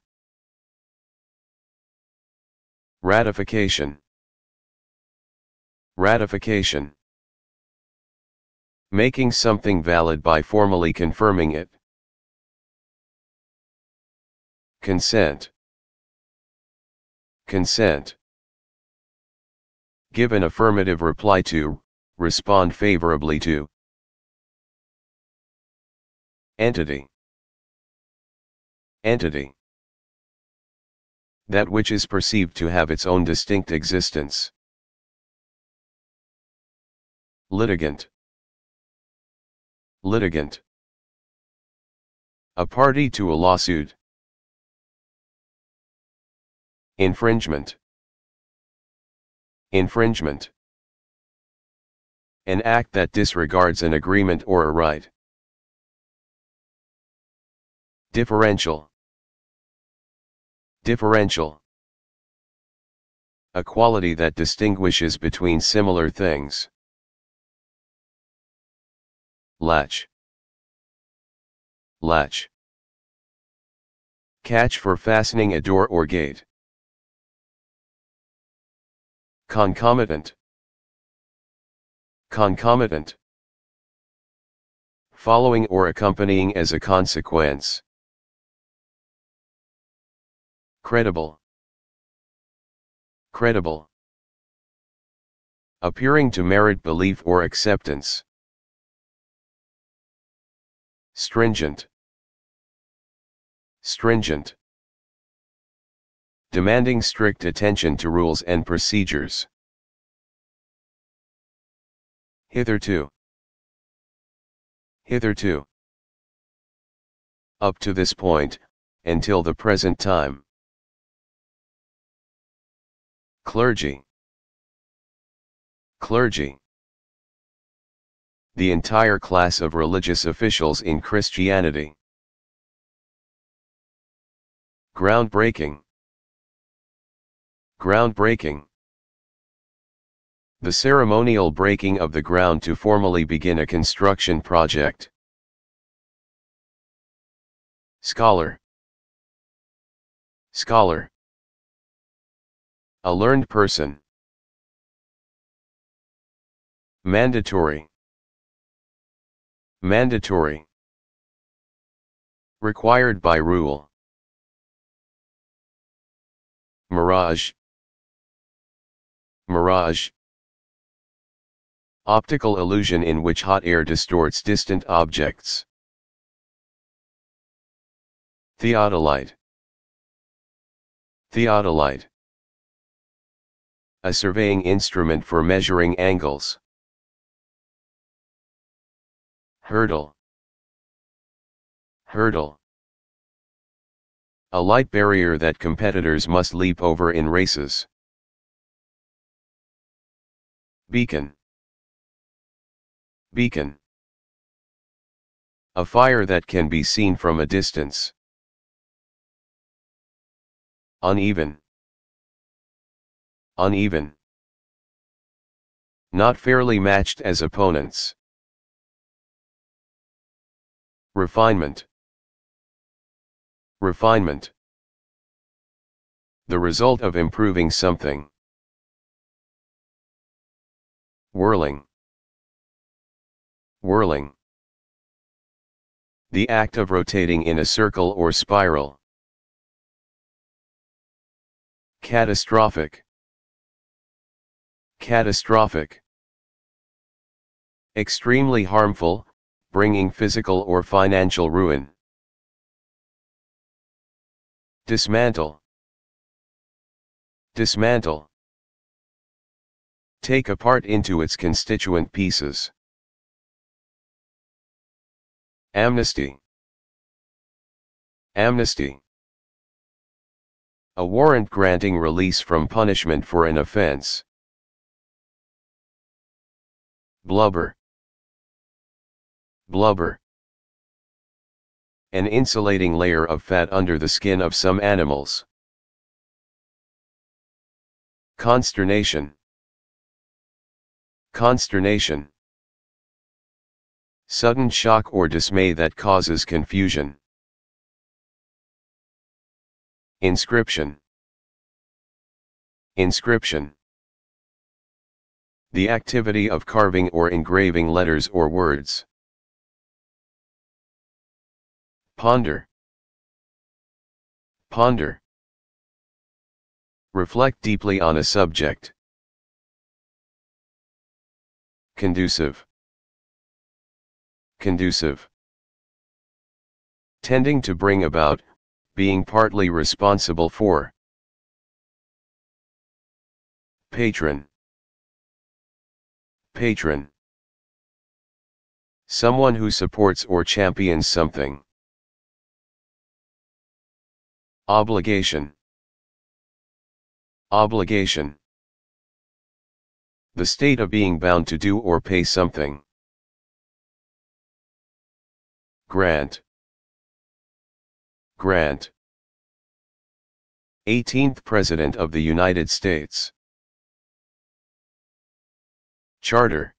Ratification. Ratification. Making something valid by formally confirming it. Consent. Consent. Give an affirmative reply to, respond favorably to. Entity. Entity. That which is perceived to have its own distinct existence. Litigant. Litigant. A party to a lawsuit. Infringement. Infringement. An act that disregards an agreement or a right. Differential. Differential. A quality that distinguishes between similar things. Latch. Latch. Catch for fastening a door or gate. Concomitant. Concomitant. Following or accompanying as a consequence. Credible. Credible. Appearing to merit belief or acceptance. Stringent. Stringent. Demanding strict attention to rules and procedures. Hitherto. Hitherto. Up to this point, until the present time. Clergy. Clergy. The entire class of religious officials in Christianity. Groundbreaking. Groundbreaking. The ceremonial breaking of the ground to formally begin a construction project. Scholar. Scholar. A learned person. Mandatory. Mandatory. Required by rule. Mirage. Mirage. Optical illusion in which hot air distorts distant objects. Theodolite. Theodolite. A surveying instrument for measuring angles. Hurdle. Hurdle. A light barrier that competitors must leap over in races. Beacon. Beacon. A fire that can be seen from a distance. Uneven uneven. Not fairly matched as opponents. Refinement. Refinement. The result of improving something. Whirling. Whirling. The act of rotating in a circle or spiral. Catastrophic. Catastrophic. Extremely harmful, bringing physical or financial ruin. Dismantle. Dismantle. Take apart into its constituent pieces. Amnesty. Amnesty. A warrant granting release from punishment for an offense. Blubber. Blubber. An insulating layer of fat under the skin of some animals. Consternation. Consternation. Sudden shock or dismay that causes confusion. Inscription. Inscription. The activity of carving or engraving letters or words. Ponder. Ponder. Reflect deeply on a subject. Conducive. Conducive. Tending to bring about, being partly responsible for. Patron. Patron. Someone who supports or champions something. Obligation. Obligation. The state of being bound to do or pay something. Grant. Grant. 18th President of the United States. Charter.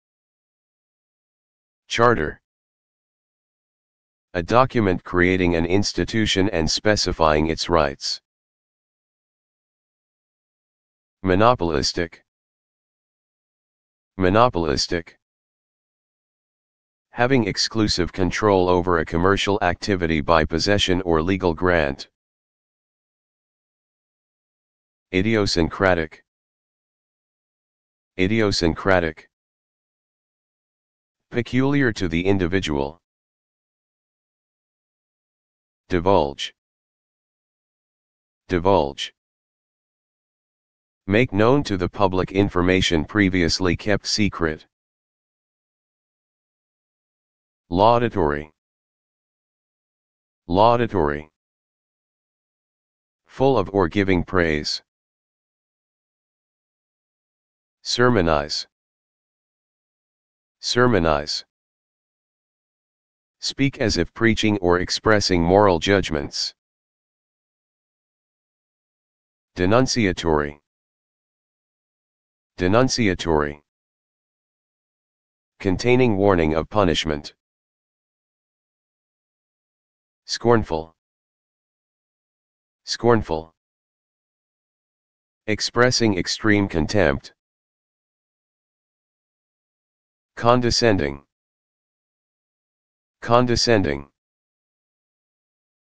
Charter. A document creating an institution and specifying its rights. Monopolistic. Monopolistic. Having exclusive control over a commercial activity by possession or legal grant. Idiosyncratic. Idiosyncratic. Peculiar to the individual. Divulge. Divulge. Make known to the public information previously kept secret. Laudatory. Laudatory. Full of or giving praise. Sermonize. Sermonize. Speak as if preaching or expressing moral judgments. Denunciatory. Denunciatory. Containing warning of punishment. Scornful. Scornful. Expressing extreme contempt. Condescending. Condescending.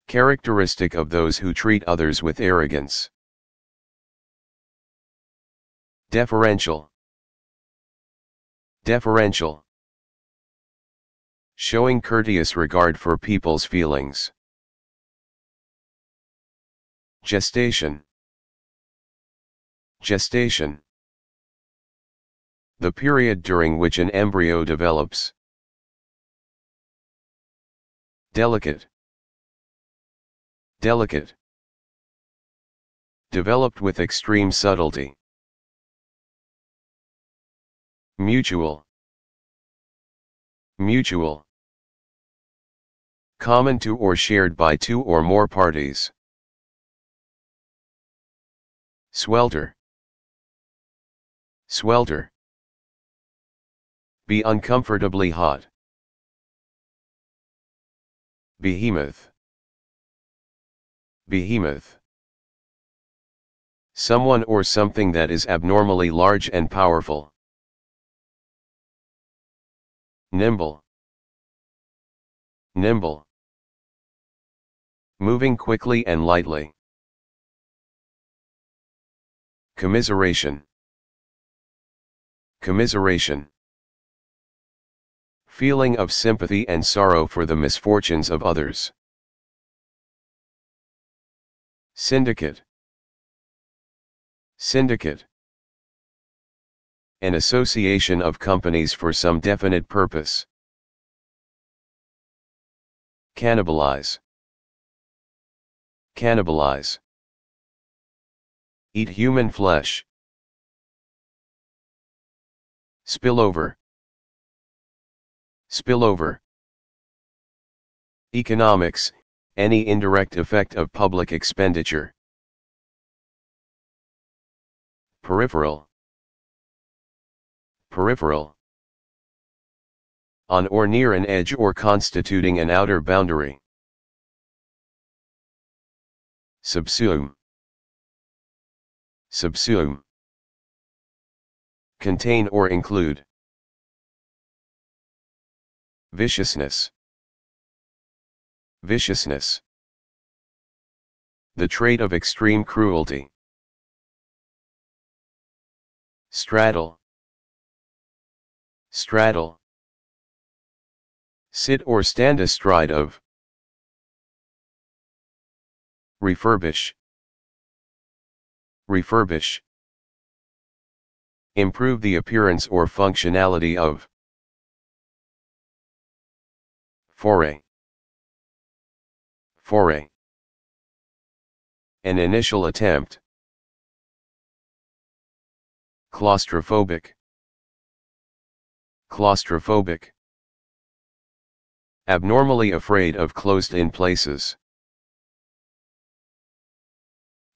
Characteristic of those who treat others with arrogance. Deferential. Deferential. Showing courteous regard for people's feelings. Gestation. Gestation. The period during which an embryo develops. Delicate. Delicate. Developed with extreme subtlety. Mutual. Mutual. Common to or shared by two or more parties. Swelter. Swelter. Be uncomfortably hot. Behemoth. Behemoth. Someone or something that is abnormally large and powerful. Nimble. Nimble. Moving quickly and lightly. Commiseration. Commiseration. Feeling of sympathy and sorrow for the misfortunes of others. Syndicate. Syndicate. An association of companies for some definite purpose. Cannibalize. Cannibalize. Eat human flesh. Spillover. Spillover. Economics, any indirect effect of public expenditure. Peripheral peripheral. On or near an edge or constituting an outer boundary. Subsume. Subsume. Contain or include. Viciousness. Viciousness. The trait of extreme cruelty. Straddle. Straddle. Sit or stand astride of. Refurbish. Refurbish. Improve the appearance or functionality of. Foray. Foray. An initial attempt. Claustrophobic. Claustrophobic. Abnormally afraid of closed-in places.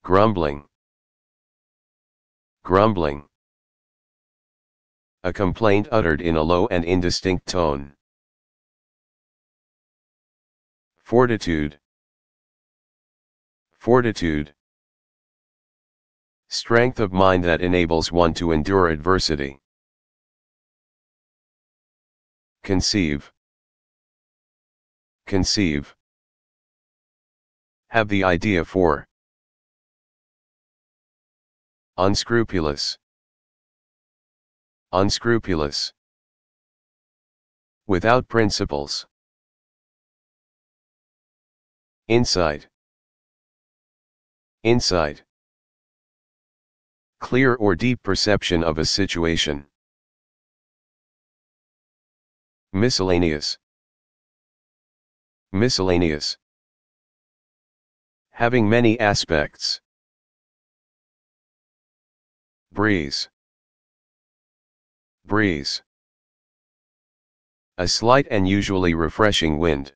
Grumbling. Grumbling. A complaint uttered in a low and indistinct tone. Fortitude. Fortitude. Strength of mind that enables one to endure adversity. Conceive. Conceive. Have the idea for. Unscrupulous. Unscrupulous. Without principles. Insight. Insight. Clear or deep perception of a situation. Miscellaneous. Miscellaneous. Having many aspects. Breeze. Breeze. A slight and usually refreshing wind.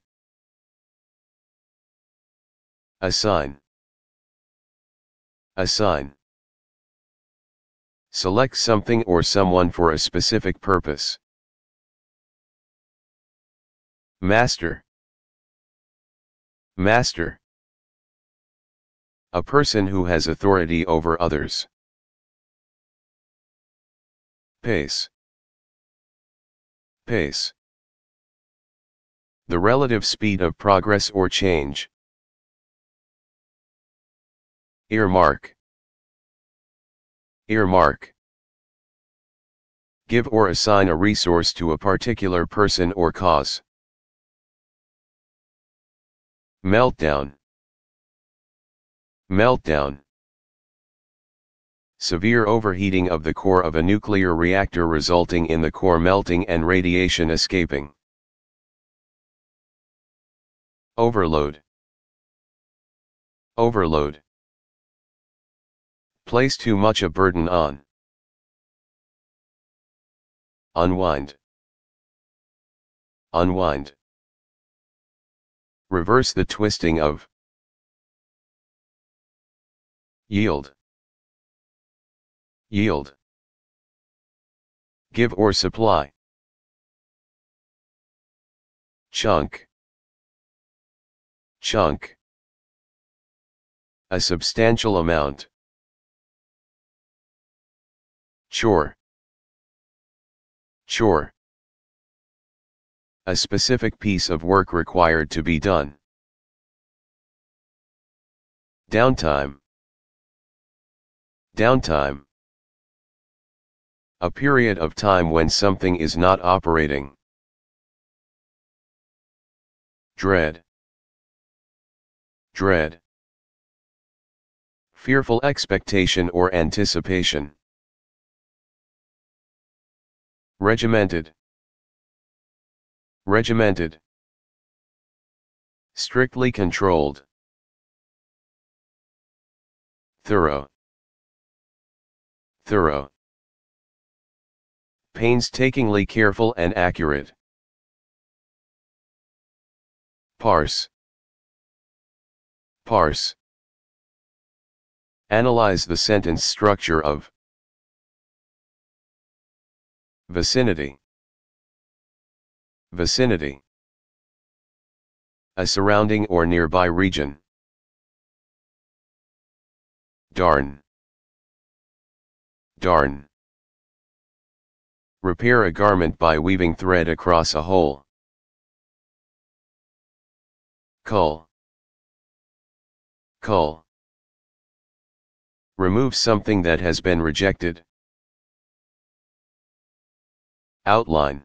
Assign. Assign. Select something or someone for a specific purpose. Master. Master. A person who has authority over others. Pace. Pace. The relative speed of progress or change. Earmark. Earmark. Give or assign a resource to a particular person or cause. Meltdown. Meltdown. Severe overheating of the core of a nuclear reactor resulting in the core melting and radiation escaping. Overload. Overload. Place too much a burden on. Unwind. Unwind. Reverse the twisting of. Yield. Yield. Give or supply. Chunk. Chunk. A substantial amount. Chore. Chore. A specific piece of work required to be done. Downtime. Downtime. A period of time when something is not operating. Dread. Dread. Fearful expectation or anticipation. Regimented. Regimented. Strictly controlled. Thorough. Thorough. Painstakingly careful and accurate. Parse. Parse. Analyze the sentence structure of Vicinity. Vicinity. A surrounding or nearby region. Darn. Darn. Repair a garment by weaving thread across a hole. Cull. Cull. Remove something that has been rejected. Outline.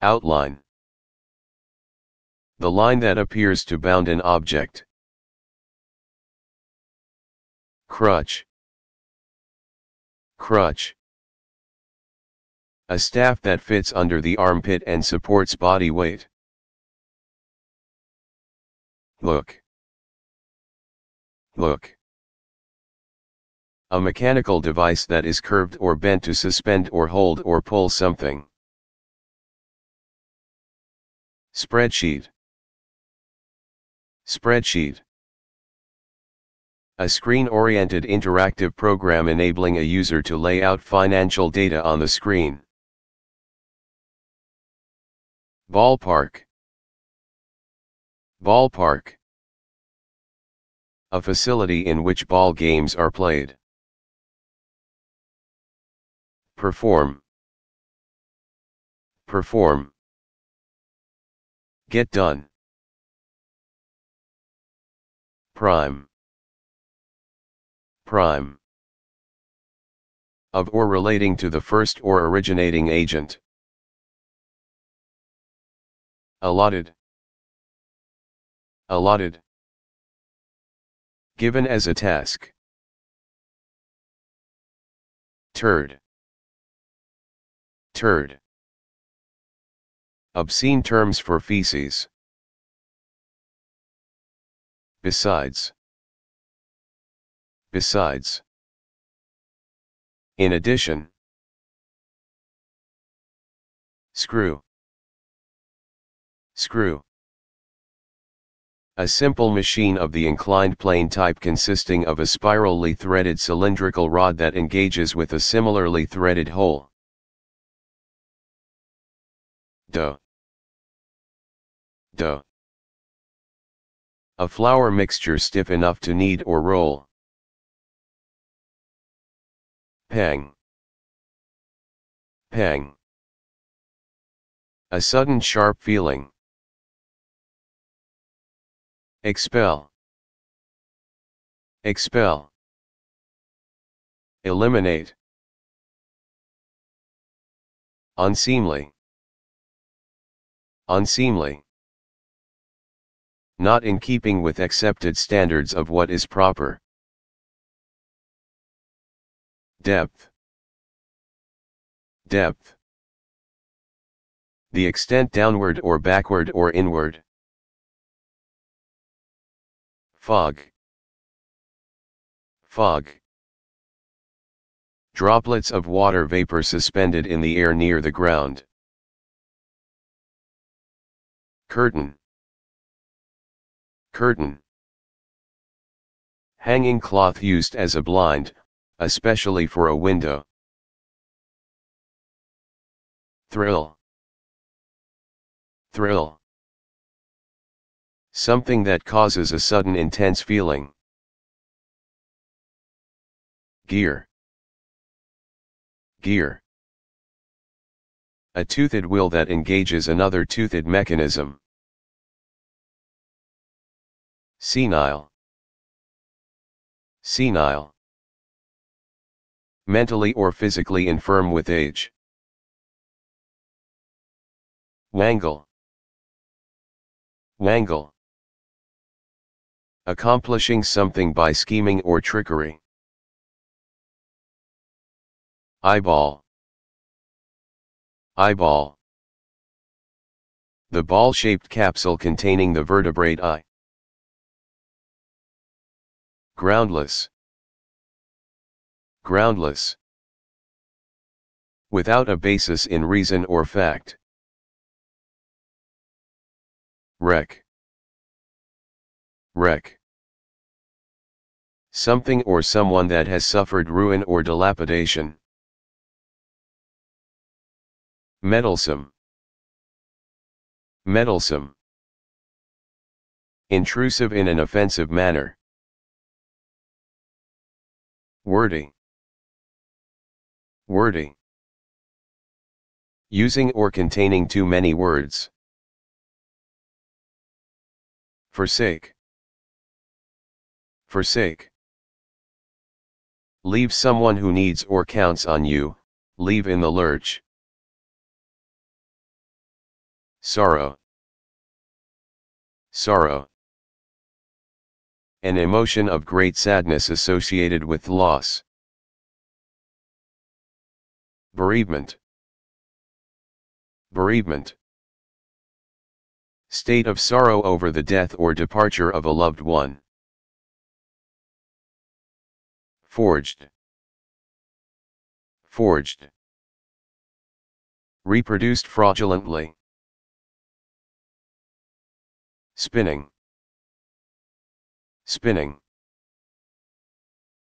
Outline. The line that appears to bound an object. Crutch. Crutch. A staff that fits under the armpit and supports body weight. Look. Look. A mechanical device that is curved or bent to suspend or hold or pull something. Spreadsheet. Spreadsheet. A screen-oriented interactive program enabling a user to lay out financial data on the screen. Ballpark. Ballpark. A facility in which ball games are played. Perform. Perform. Get done. Prime. Prime. Of or relating to the first or originating agent. Allotted. Allotted. Given as a task. Turd. Turd. Obscene terms for feces. Besides. Besides. In addition. Screw. Screw. A simple machine of the inclined plane type consisting of a spirally threaded cylindrical rod that engages with a similarly threaded hole. Dough. Dough. A flour mixture stiff enough to knead or roll. Pang. Pang. A sudden sharp feeling. Expel. Expel. Eliminate. Unseemly. Unseemly. Not in keeping with accepted standards of what is proper. Depth. Depth. The extent downward or backward or inward. Fog. Fog. Droplets of water vapor suspended in the air near the ground. Curtain. Curtain. Hanging cloth used as a blind, especially for a window. Thrill. Thrill. Something that causes a sudden intense feeling. Gear. Gear. A toothed wheel that engages another toothed mechanism. Senile. Senile. Mentally or physically infirm with age. Wangle. Wangle. Accomplishing something by scheming or trickery. Eyeball. Eyeball. The ball-shaped capsule containing the vertebrate eye. Groundless. Groundless. Without a basis in reason or fact. Wreck. Wreck. Something or someone that has suffered ruin or dilapidation. Meddlesome. Meddlesome. Intrusive in an offensive manner. Wordy. Wordy. Using or containing too many words. Forsake. Forsake. Leave someone who needs or counts on you, leave in the lurch. Sorrow. Sorrow. An emotion of great sadness associated with loss. Bereavement. Bereavement. State of sorrow over the death or departure of a loved one. Forged. Forged. Reproduced fraudulently. Spinning. Spinning.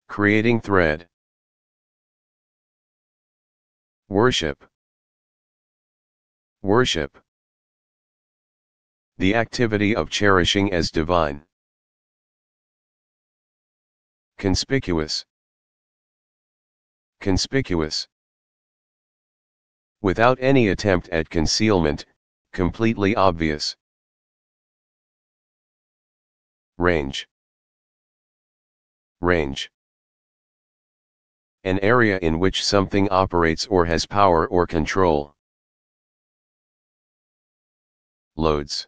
Creating thread. Worship. Worship. The activity of cherishing as divine. Conspicuous. Conspicuous. Without any attempt at concealment, completely obvious. Range. Range. An area in which something operates or has power or control. Loads.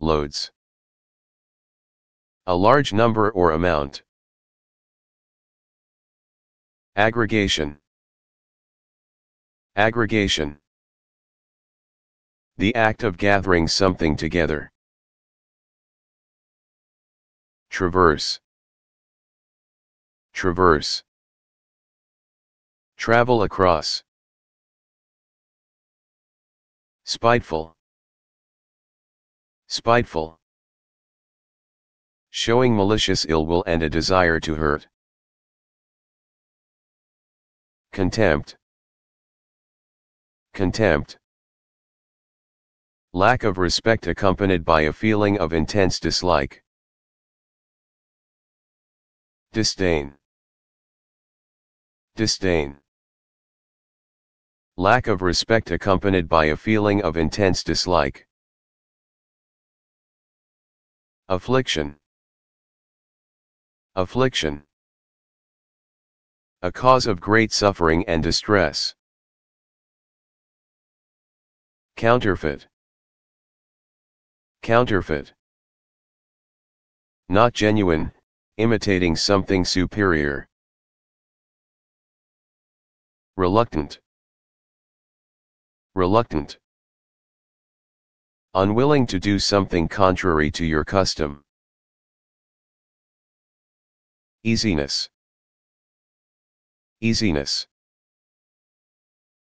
Loads. A large number or amount. Aggregation. Aggregation. The act of gathering something together. Traverse. Traverse. Travel across. Spiteful. Spiteful. Showing malicious ill will and a desire to hurt. Contempt. Contempt. Lack of respect accompanied by a feeling of intense dislike. Disdain. Disdain. Lack of respect accompanied by a feeling of intense dislike. Affliction. Affliction. A cause of great suffering and distress. Counterfeit. Counterfeit. Not genuine, imitating something superior. Reluctant. Reluctant. Unwilling to do something contrary to your custom. Easiness. Easiness.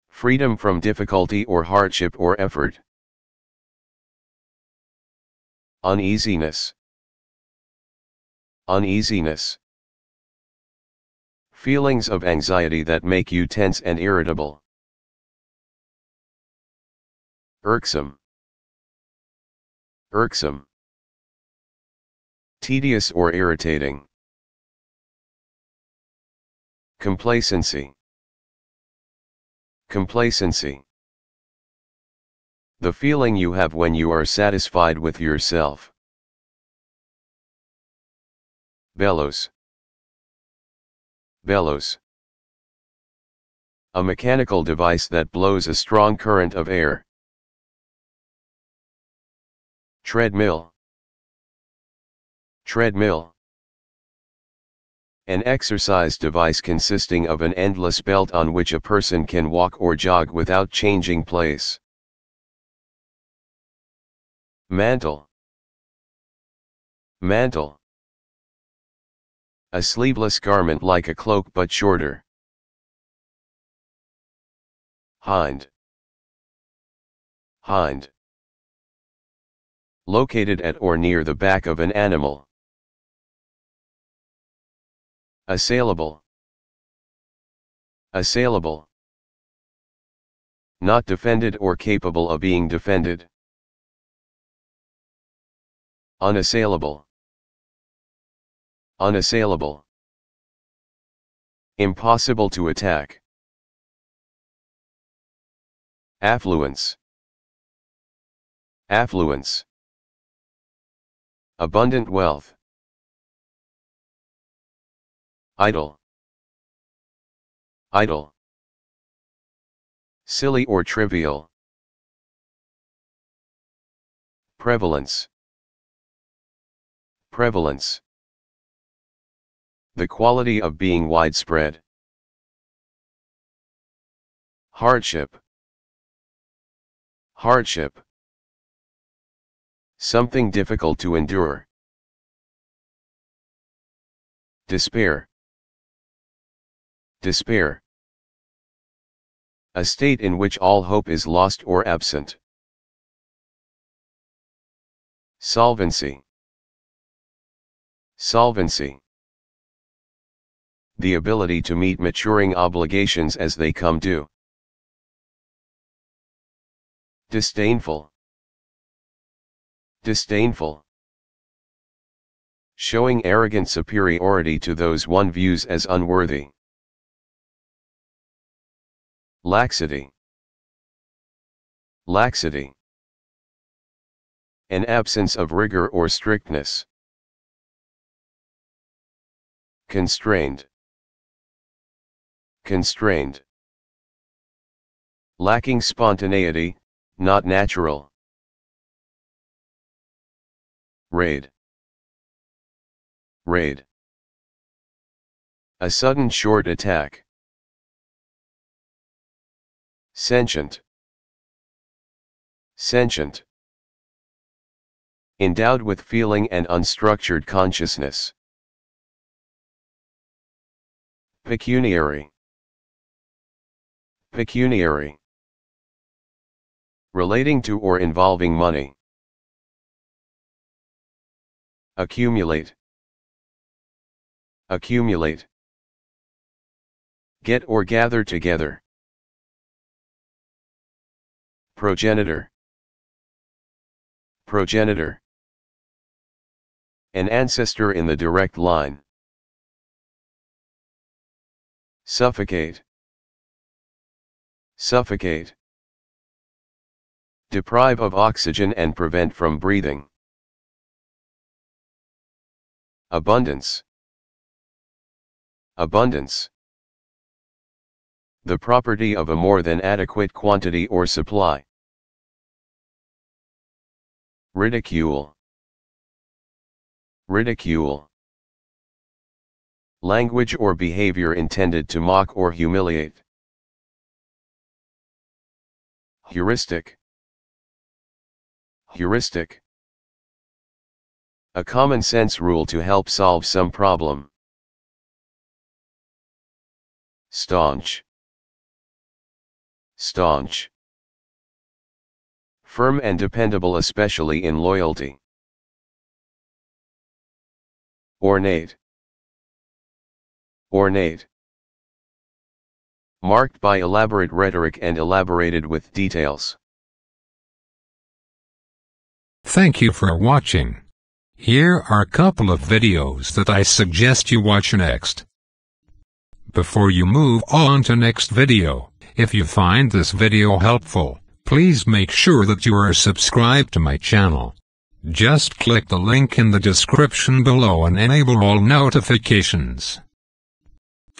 Freedom from difficulty or hardship or effort. Uneasiness. Uneasiness. Feelings of anxiety that make you tense and irritable. Irksome. Irksome. Tedious or irritating. Complacency. Complacency. The feeling you have when you are satisfied with yourself. Bellows. Bellows. A mechanical device that blows a strong current of air. Treadmill. Treadmill. An exercise device consisting of an endless belt on which a person can walk or jog without changing place. Mantle. Mantle. A sleeveless garment like a cloak but shorter. Hind. Hind. Located at or near the back of an animal. Assailable. Assailable. Not defended or capable of being defended. Unassailable. Unassailable. Impossible to attack. Affluence. Affluence. Abundant wealth. Idle. Idle. Silly or trivial. Prevalence. Prevalence. The quality of being widespread. Hardship. Hardship. Something difficult to endure. Despair. Despair. A state in which all hope is lost or absent. Solvency. Solvency. The ability to meet maturing obligations as they come due. Disdainful. Disdainful. Showing arrogant superiority to those one views as unworthy. Laxity. Laxity. An absence of rigor or strictness. Constrained. Constrained. Lacking spontaneity, not natural. Raid. Raid. A sudden short attack. Sentient. Sentient. Endowed with feeling and unstructured consciousness. Pecuniary. Pecuniary. Relating to or involving money. Accumulate. Accumulate. Get or gather together. Progenitor. Progenitor. An ancestor in the direct line. Suffocate. Suffocate. Deprive of oxygen and prevent from breathing. Abundance. Abundance. The property of a more than adequate quantity or supply. Ridicule. Ridicule. Language or behavior intended to mock or humiliate. Heuristic. Heuristic. A common sense rule to help solve some problem. Staunch. Staunch. Firm and dependable especially in loyalty. Ornate. Ornate. Marked by elaborate rhetoric and elaborated with details. Thank you for watching. Here are a couple of videos that I suggest you watch next. Before you move on to next video, if you find this video helpful, please make sure that you are subscribed to my channel. Just click the link in the description below and enable all notifications.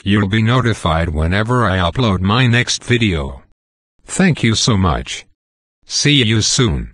You'll be notified whenever I upload my next video. Thank you so much. See you soon.